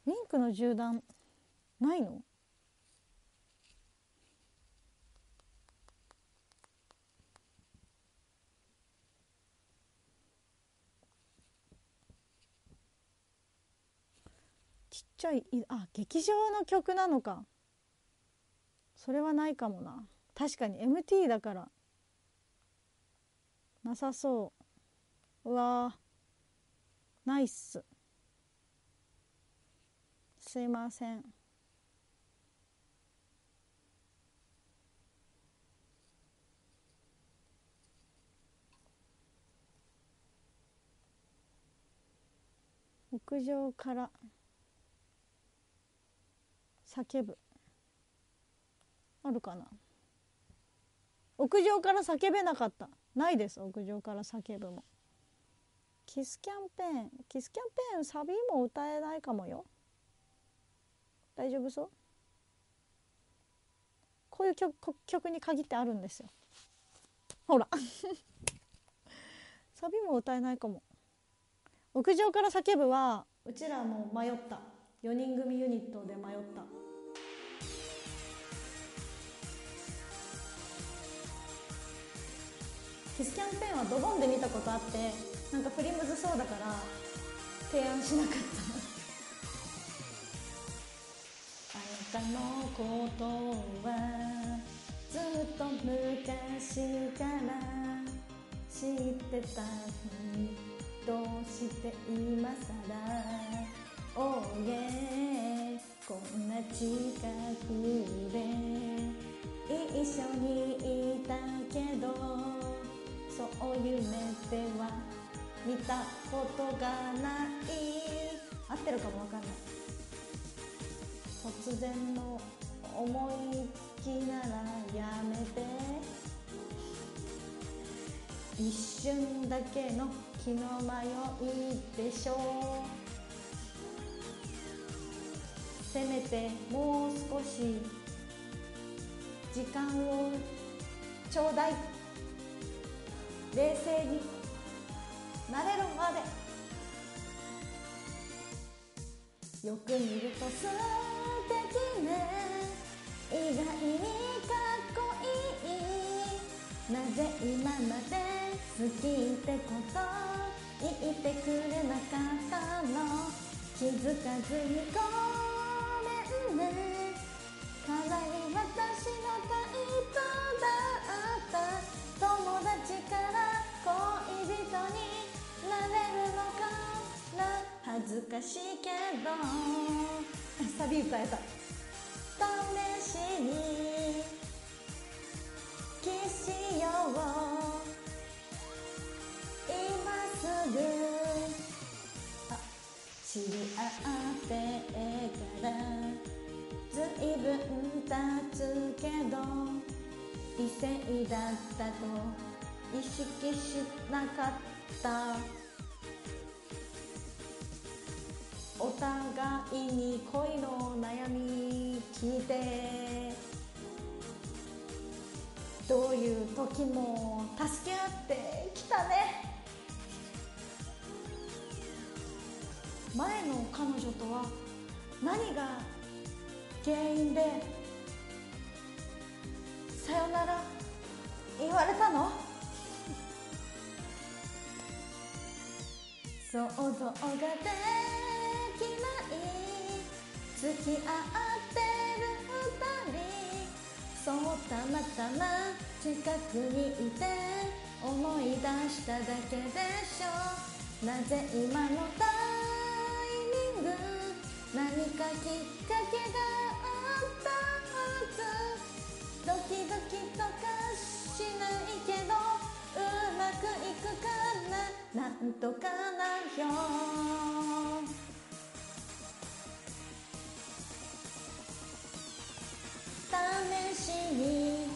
リンクの銃弾ないの？ちっちゃいあ劇場の曲なのか。それはないかもな。確かに MT だから。なさそう。うわナイス。すいません。屋上から叫ぶ。あるかな？屋上から叫べなかった。ないです。屋上から叫ぶも。キスキャンペーン。キスキャンペーンサビも歌えないかもよ。大丈夫そう？こういう曲曲に限ってあるんですよ。ほら。(laughs) サビも歌えないかも。屋上から叫ぶはうちらも迷った。4人組ユニットで迷った。キスキャンペーンはドボンで見たことあってなんか振りむずそうだから提案しなかった。たのことはずっと昔から知ってたのにどうして今さらおいえこんな近くで一緒にいたけどそう夢では見たことがない。合ってるかもわかんない。突然の思いつきならやめて。一瞬だけの気の迷いでしょう。せめてもう少し時間をちょうだい。冷静になれるまで。よく見ると素敵ね意外にかっこいいなぜ今まで好きってこと言ってくれなかったの？気づかずにごめん。ねかなり私のタイプだった。友達から恋人になれるのか？な恥ずかしいけど。サビ歌えた。試しにキスしよう。今すぐ。あ知り合ってから。ずいぶん経つけど。異性だったと意識しなかった。お互いに恋の悩み聞いて。どういう時も助け合ってきたね。前の彼女とは何が原因でさよなら言われたの？想像ができ付き合ってる二人そうたまたま近くにいて思い出しただけでしょなぜ今のタイミング何かきっかけがあったはずドキドキとかしないけどうまくいくかななんとかなよ試しに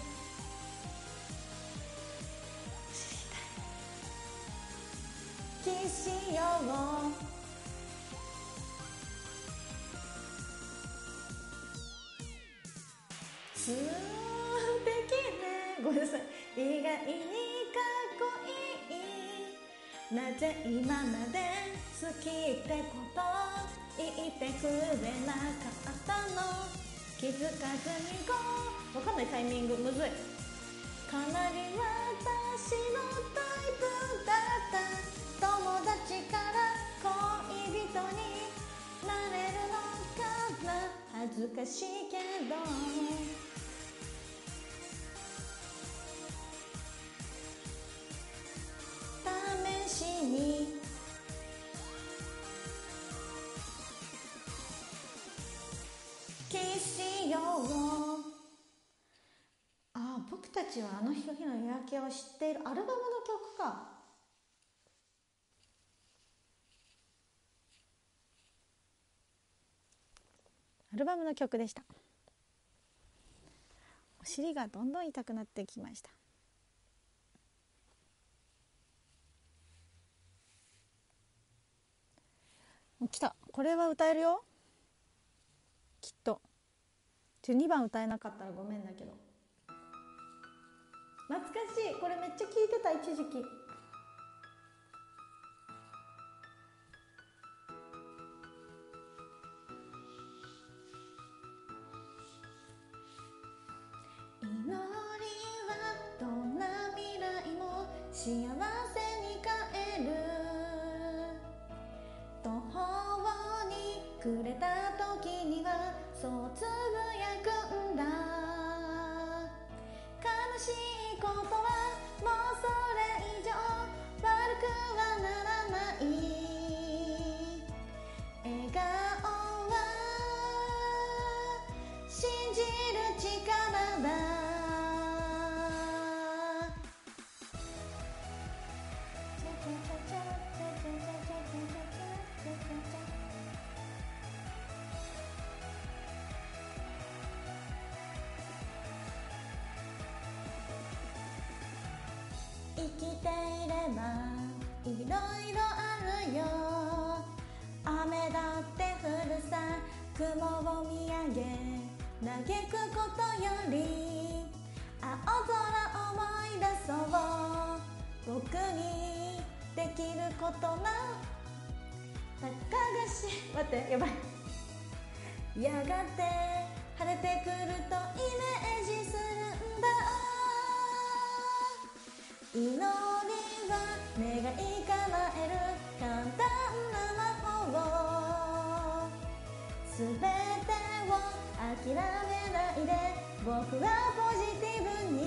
キスしよう素敵ね。ごめんなさい。意外にかっこいい。なぜ今まで好きってこと？言ってくれなかったの？気づかずにこうわかんないタイミングむずい。かなり私のタイプだった。友達から恋人になれるのかな。恥ずかしいけど。試しにきしよあ僕たちはあの日の日の夜明けを知っているアルバムの曲か。アルバムの曲でした。お尻がどんどん痛くなってきました。来た。これは歌えるよ。きっと。12番歌えなかったらごめんだけど。懐かしい。これめっちゃ聴いてた一時期。祈りはどんな未来も幸せに変える。途方に暮れた時そうつぶやくきていればいろいろあるよ。雨だって降るさ雲を見上げ嘆くことより青空思い出そう。僕にできることなたかがし待ってやばい。やがて晴れてくるとイメージするんだ。祈りは願い叶える簡単な魔法すべてを諦めないで僕はポジティブに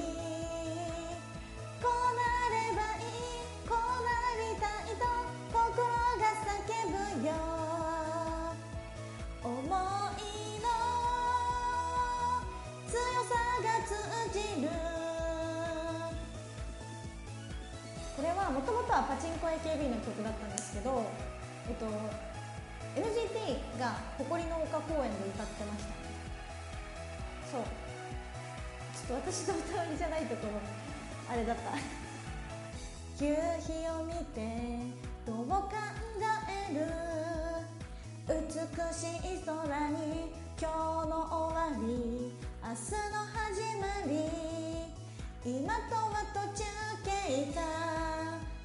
こうなればいいこうなりたいと心が叫ぶよ思いの強さが通じるこれはもともとはパチンコ AKB の曲だったんですけど、えっと、NGT が「誇りの丘公園」で歌ってました。そう。ちょっと私の歌わりじゃないところあれだった。夕日を見てどう考える。美しい空に今日の終わり明日の始まり。今とは途中経過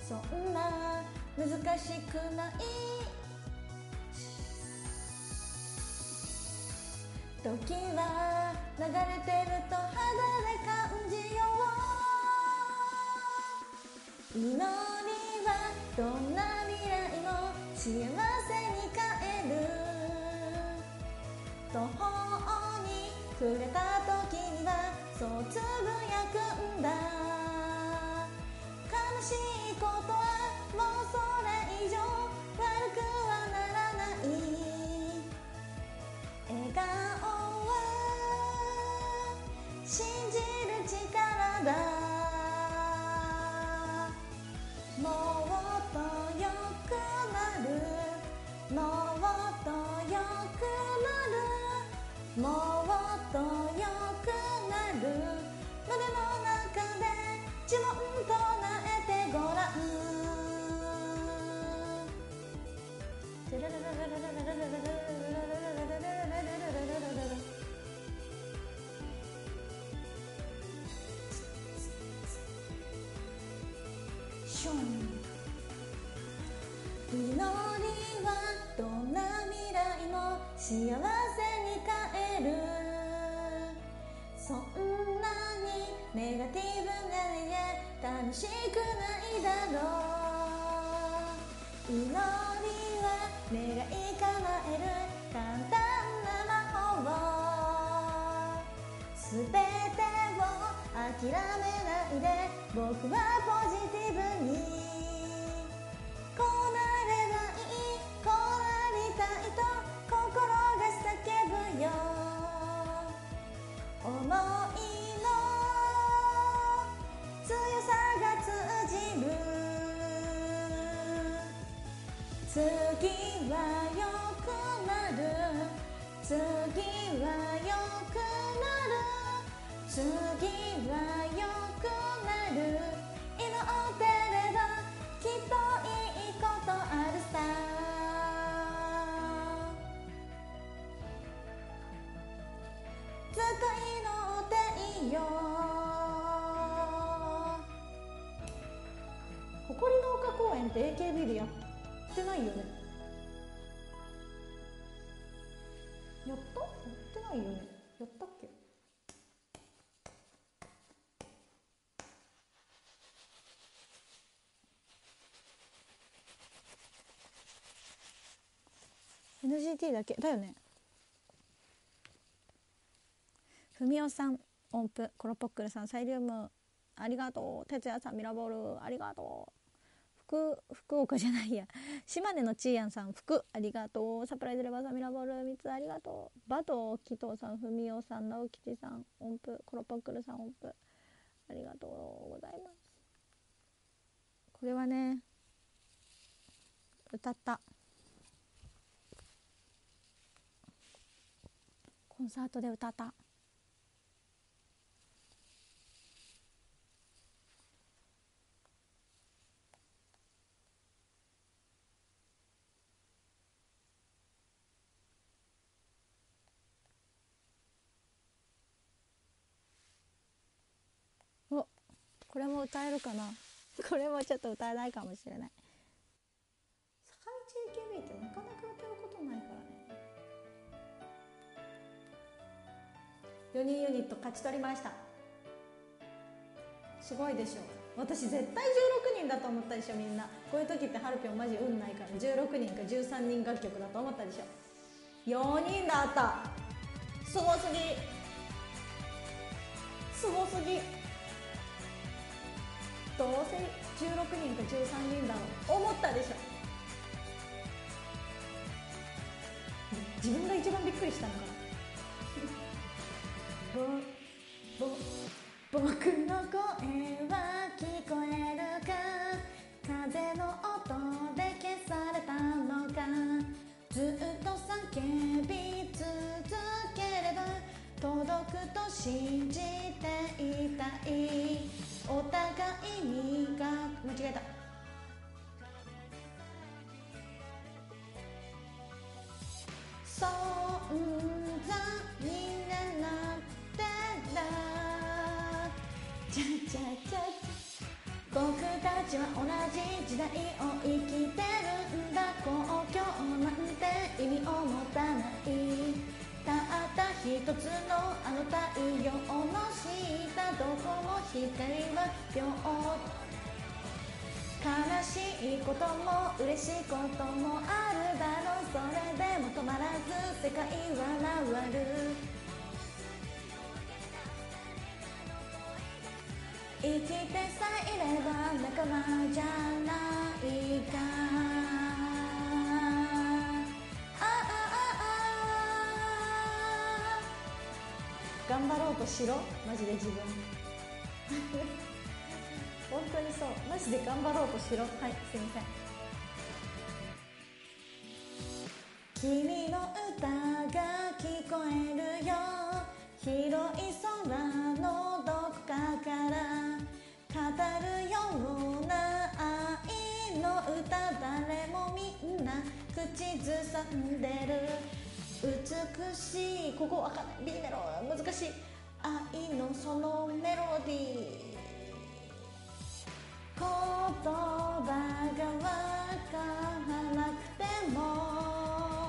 そんな難しくない時は流れてると肌で感じよう。祈りはどんな未来も幸せに変える。途方に暮れた時にはそうつぶやくんだ。悲しいことはもうそれ以上悪くはならない。笑顔は信じる力だ。もっと良くなる。もっと良くなる。もっと良くなる胸の中で呪文唱えてごらん。シュン祈りはどんな未来も幸せに変えるそんなにネガティブがいや楽しくないだろう。祈りは願い叶える簡単な魔法すべてを諦めないで僕はポジティブにこうなればいい。こうなりたいと心が叫ぶよ。思いの強さが通じる。次は良くなる。次は良くなる。次は良くなる。祈ってればきっといいことあるさ。ずっと祈っていいよ。誇りの丘公園って AKB でや。ってないよね。やったやってないよねやったっけ「NGT だけだよね。ふみおさん音符コロポックルさんサイリウムありがとう。哲也さんミラボールありがとう。福福岡じゃないや。島根のちーやんさん福ありがとう。サプライズレバーさんミラボール3つありがとう。バト紀藤さんふみおさん直吉さん音符コロポックルさん音符ありがとうございます。これはね歌った。コンサートで歌った。おこれも歌えるかな？(laughs) これもちょっと歌えないかもしれない。4人ユニット勝ち取りました。すごいでしょ私絶対16人だと思ったでしょみんな。こういう時ってハルピョンマジ運ないから16人か13人楽曲だと思ったでしょ。4人だった。すごすぎ。すごすぎ。どうせ16人か13人だろう思ったでしょ。自分が一番びっくりしたのかなぼぼ僕の声は聞こえるか？風の音で消されたのか？ずっと叫び続ければ届くと信じていたい。お互いにが間違えた。存在になってたチャチャチャチャ僕たちは同じ時代を生きてるんだ。公共なんて意味を持た。ないたった一つのあの太陽の下どこも光は秒悲しいことも嬉しいこともあるだろうそれでも止まらず世界は回る生きてさえいれば仲間じゃないか。ああああ頑張ろうとしろマジで自分本当にそうマジで頑張ろうとしろはいすいません君の歌が聞こえるよ広い空のどこかから語る。ような愛の歌誰もみんな口ずさんでる。美しいここわかんない B メロ難しい愛のそのメロディー言葉がわからなくても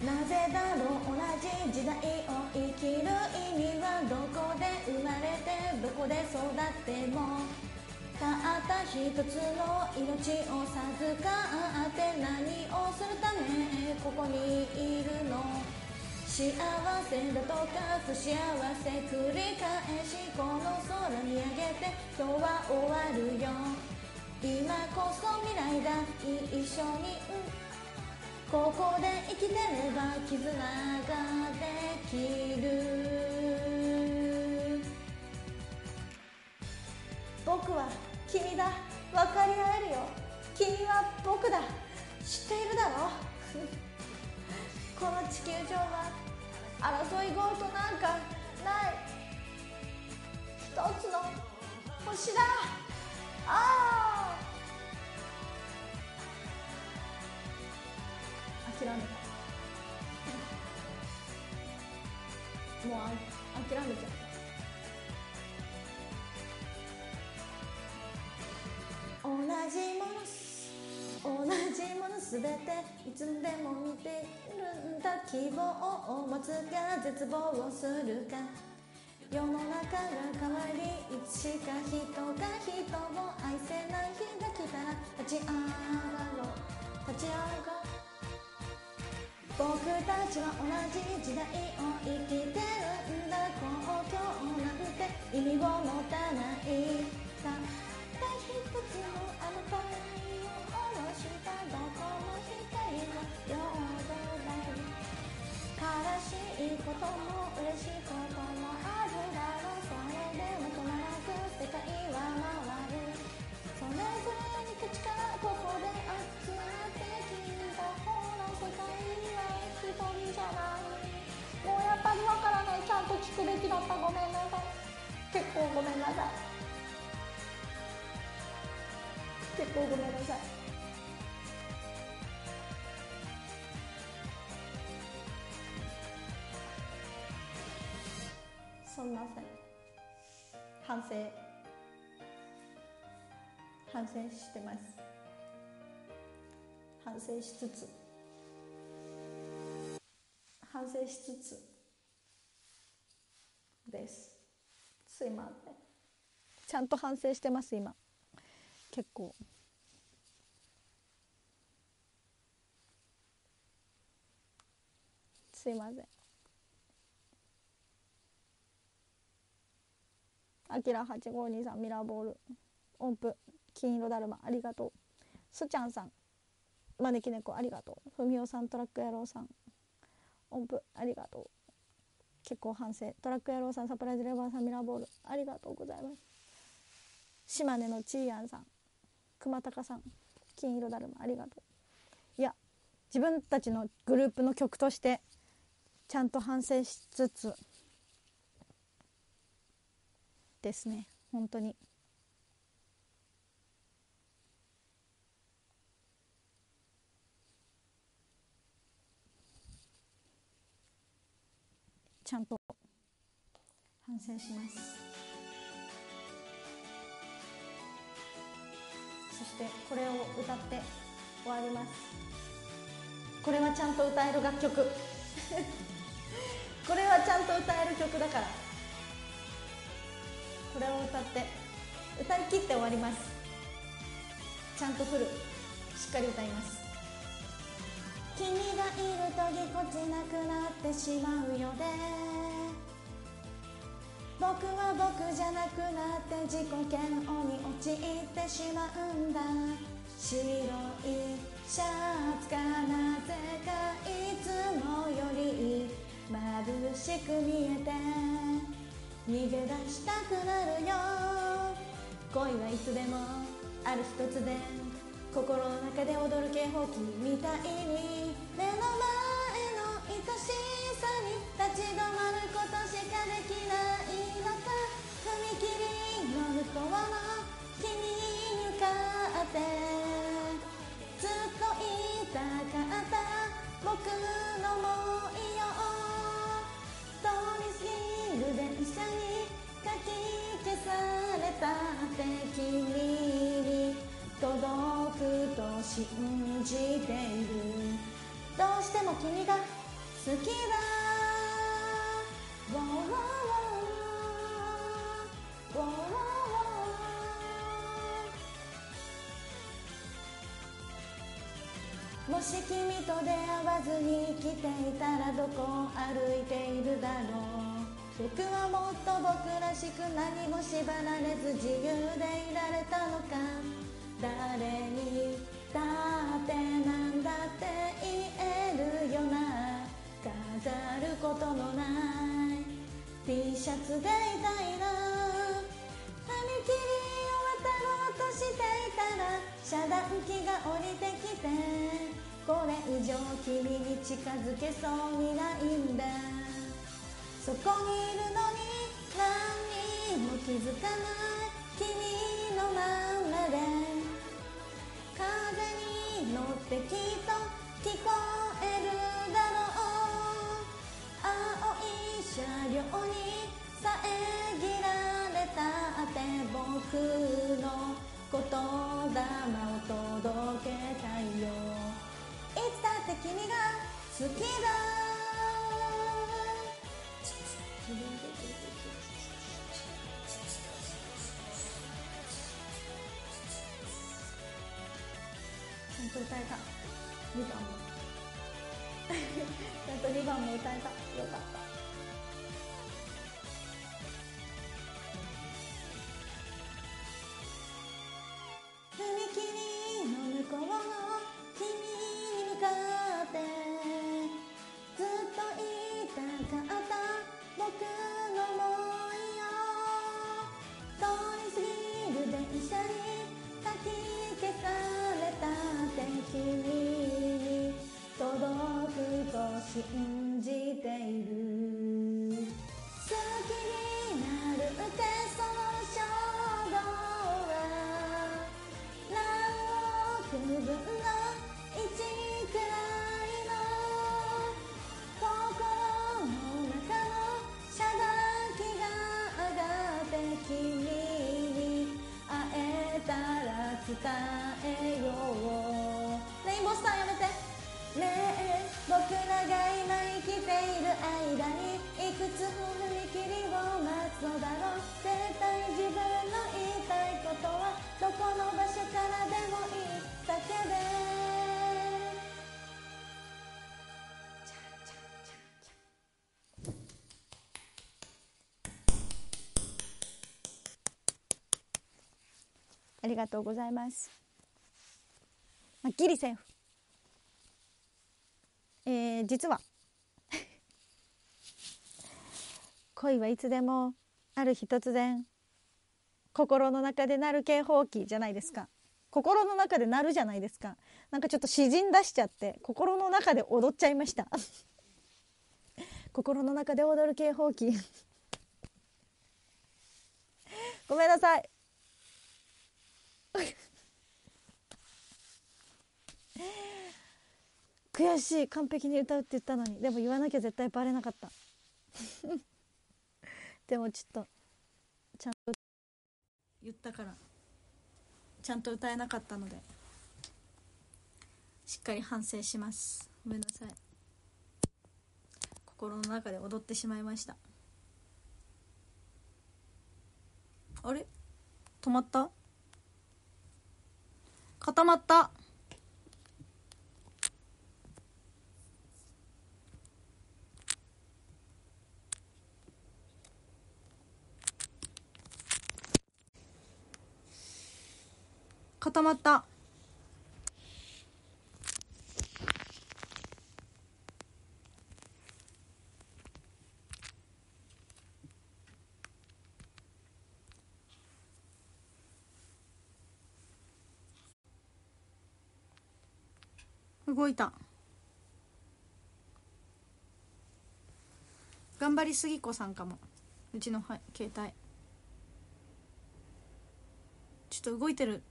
なぜだろう同じ時代を生きる意味はどこで生まれてどこで育っても。たった一つの命を授かって何をするためここにいるの。幸せだとか不幸せ繰り返しこの空見上げて今日は終わるよ。今こそ未来だ一緒に、うん、ここで生きてれば絆ができる。僕は君だ。分かり合えるよ君は僕だ。知っているだろ？う地球上は争い事なんかない。一つの星だ。ああ諦めたもうあ諦めちゃった同じもの同じものすべていつでも見てるんだ希望を持つが絶望をするか世の中が変わりいつしか人が人を愛せないちは同じ時代を生きてるんだ公共なんて意味を持たないた。った一つのあの太陽を下ろしたどこの光も平等だよ悲しいことも嬉しいこともあるだろう。それでも止まらず世界は回る。は一人じゃない。もうやっぱりわからない。ちゃんと聞くべきだった。ごめんなさい。結構ごめんなさい。結構ごめんなさい。すんません反省。反省してます。反省しつつ。反省しつつ。です。すいません。ちゃんと反省してます今。結構。すいません。あきら8523ミラーボール。音符。金色だるま。ありがとう。すちゃんさん。招き猫ありがとう。ふみおさんトラック野郎さん。音符ありがとう結構反省トラック野郎さんサプライズレバーさんミラーボールありがとうございます島根のちーやんさん熊高さん金色だるまありがとういや自分たちのグループの曲としてちゃんと反省しつつですね本当にちゃんと反省します。そしてこれを歌って終わります。これはちゃんと歌える楽曲。これはちゃんと歌える曲だから。これを歌って歌い切って終わります。ちゃんとフルしっかり歌います。君がいるとぎこちなくなってしまうよね。僕は僕じゃなくなって自己嫌悪に陥ってしまうんだ。白いシャツがなぜかいつもより眩しく見えて。逃げ出したくなるよ。恋はいつでもある一つで。心の中で踊る警報器みたいに。目の前の愛しさに立ち止まることしかできないのか。踏切の向こうの君に向かってずっと言いたかった。僕の想いよ通り過ぎる電車にかき消されたって君に。届くと信じている。どうしても君が好きだ。ウォーウォーウォーウォーもし君と出会わずに生きていたらどこを歩いているだろう。僕はもっと僕らしく何も縛られず自由でいられたのか。誰にだってなんだって言えるよな。飾ることのない。T シャツでいたいな。踏切りを渡ろうとしていたら遮断機が降りてきてこれ以上君に近づけそうにないんだ。そこにいるのに何にも気づかない。君のままで。風に乗ってきっと聞こえるだろう。青い車両に遮られたって僕の言霊を届けたいよ。いつだって君が好きだ。と歌えた。2番も。ちゃんと2番も歌えた。よかった。りがとうございます。まあ、ギリセーフ。えー、実は。(laughs) 恋はいつでもある日突然心の中で鳴る警報器じゃないですか。心の中で鳴るじゃないですか。なんかちょっと詩人出しちゃって心の中で踊っちゃいました。(laughs) 心の中で踊る警報器 (laughs) ごめんなさい。悔しい完璧に歌うって言ったのにでも言わなきゃ絶対バレなかった。(laughs) でもちょっとちゃんと言ったからちゃんと歌えなかったのでしっかり反省します。ごめんなさい。心の中で踊ってしまいました。あれ？止まった？固まった？固まった。動いた。頑張りすぎ子さんかも。うちのはい携帯。ちょっと動いてる。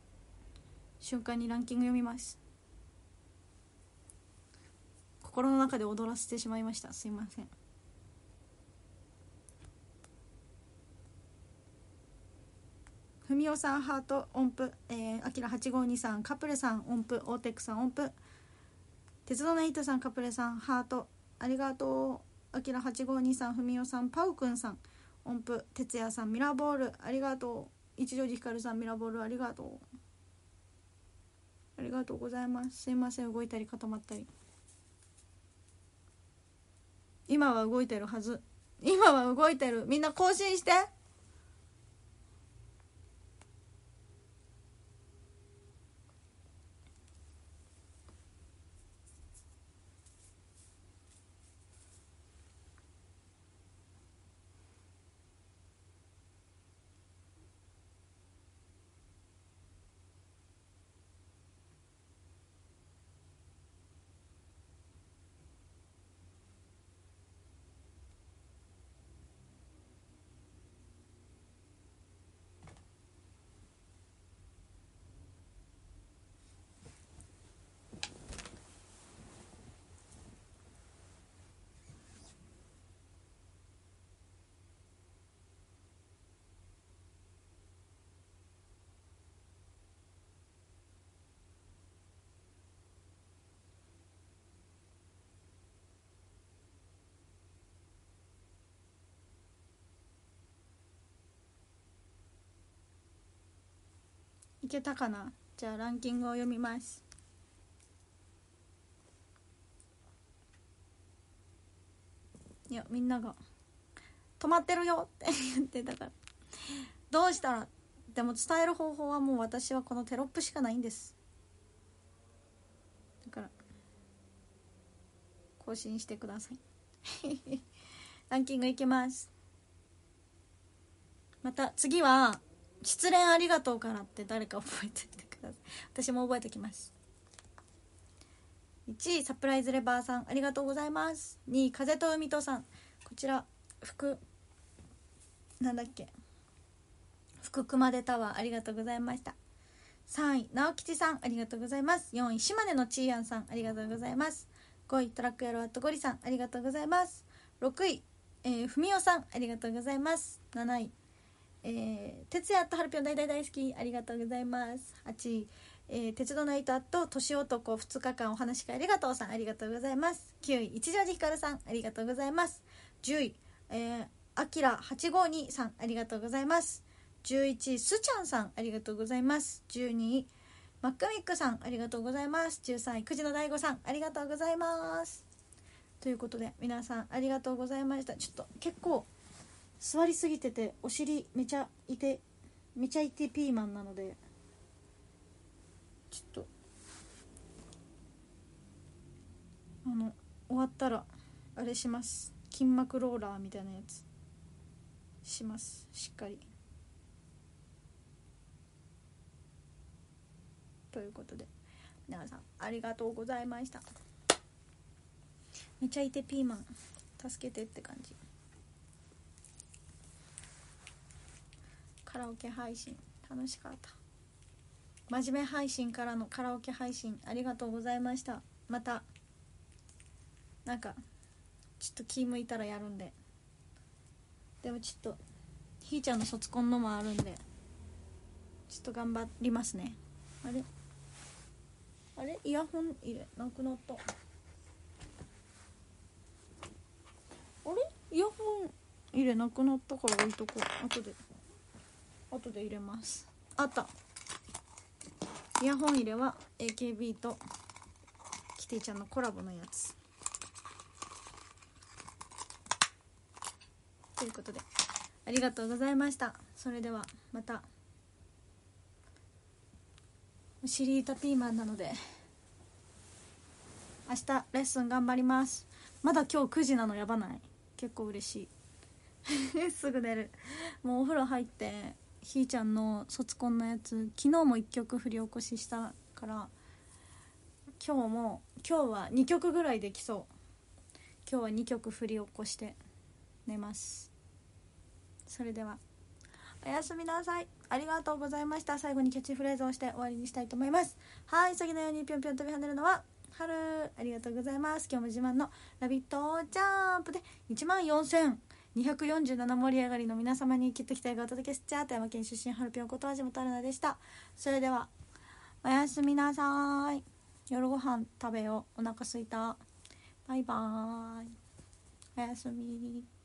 瞬間にランキング読みます。心の中で踊らせてしまいました。すいません。ふみおさんハート音符、あきら852さん。カプレさん音符。オーテックさん音符。鉄道のヒットさんカプレさんハート。ありがとう。あきら852さんふみおさんパウくんさん音符。哲也さんミラーボール。ありがとう。一条寺ひかるさんミラーボール。ありがとう。ありがとうございます。すいません動いたり固まったり。今は動いてるはず。今は動いてる。みんな更新して。けたかな？じゃあランキングを読みます。いやみんなが「止まってるよ」って (laughs) 言ってたから。どうしたら？でも伝える方法はもう私はこのテロップしかないんです。だから更新してください。(laughs) ランキングいきます。また次は「失恋ありがとうから」って誰か覚えててください。私も覚えておきます。1位サプライズレバーさんありがとうございます。2位風と海とさん。こちら福なんだっけ。福熊手タワーありがとうございました。3位直吉さんありがとうございます。4位島根のちーやんさんありがとうございます。5位トラックやろアットゴリさんありがとうございます。6位、ふみおさんありがとうございます。7位えー、徹夜とはるぴょん大大大好きありがとうございます。8位えー、鉄道の糸と年男2日間お話し会ありがとうさんありがとうございます。9位一条寺ひかるさんありがとうございます。10位え、あきら852さんありがとうございます。11位すちゃんさんありがとうございます。12位マックミックさんありがとうございます。13位くじの大悟さんありがとうございます。ということで皆さんありがとうございました。ちょっと結構座りすぎててお尻めちゃいてめちゃいてピーマンなので。ちょっと。あの終わったらあれします。筋膜ローラーみたいなやつ。します。しっかり。ということで。皆さんありがとうございました。めちゃいてピーマン。助けてって感じカラオケ配信。楽しかった。真面目配信からのカラオケ配信ありがとうございました。またなんかちょっと気向いたらやるんで。でもちょっとひーちゃんの卒コンのもあるんで。ちょっと頑張りますね。あれ？あれ？イヤホン入れなくなった。あれ？イヤホン入れなくなったから置いとこう。後で。後で入れます。あった。イヤホン入れは AKB とキティちゃんのコラボのやつ。ということでありがとうございました。それではまたお尻痛ピーマンなので明日レッスン頑張ります。まだ今日9時なのやばない。結構嬉しい。(laughs) すぐ寝る。もうお風呂入ってひーちゃんの卒コンのやつ昨日も1曲振り起こししたから今日も今日は2曲ぐらいできそう。今日は2曲振り起こして寝ます。それではおやすみなさい。ありがとうございました。最後にキャッチフレーズをして終わりにしたいと思います。はい次のようにぴょんぴょん飛び跳ねるのは春。ありがとうございます。今日も自慢の「ラビットジャンプ」で1万247盛り上がりの皆様にきっと期待がお届けしちゃう富山県出身春ぴょんこと味もたるなでした。それではおやすみなさい。夜ご飯食べよう。お腹すいた。バイバーイ。おやすみ。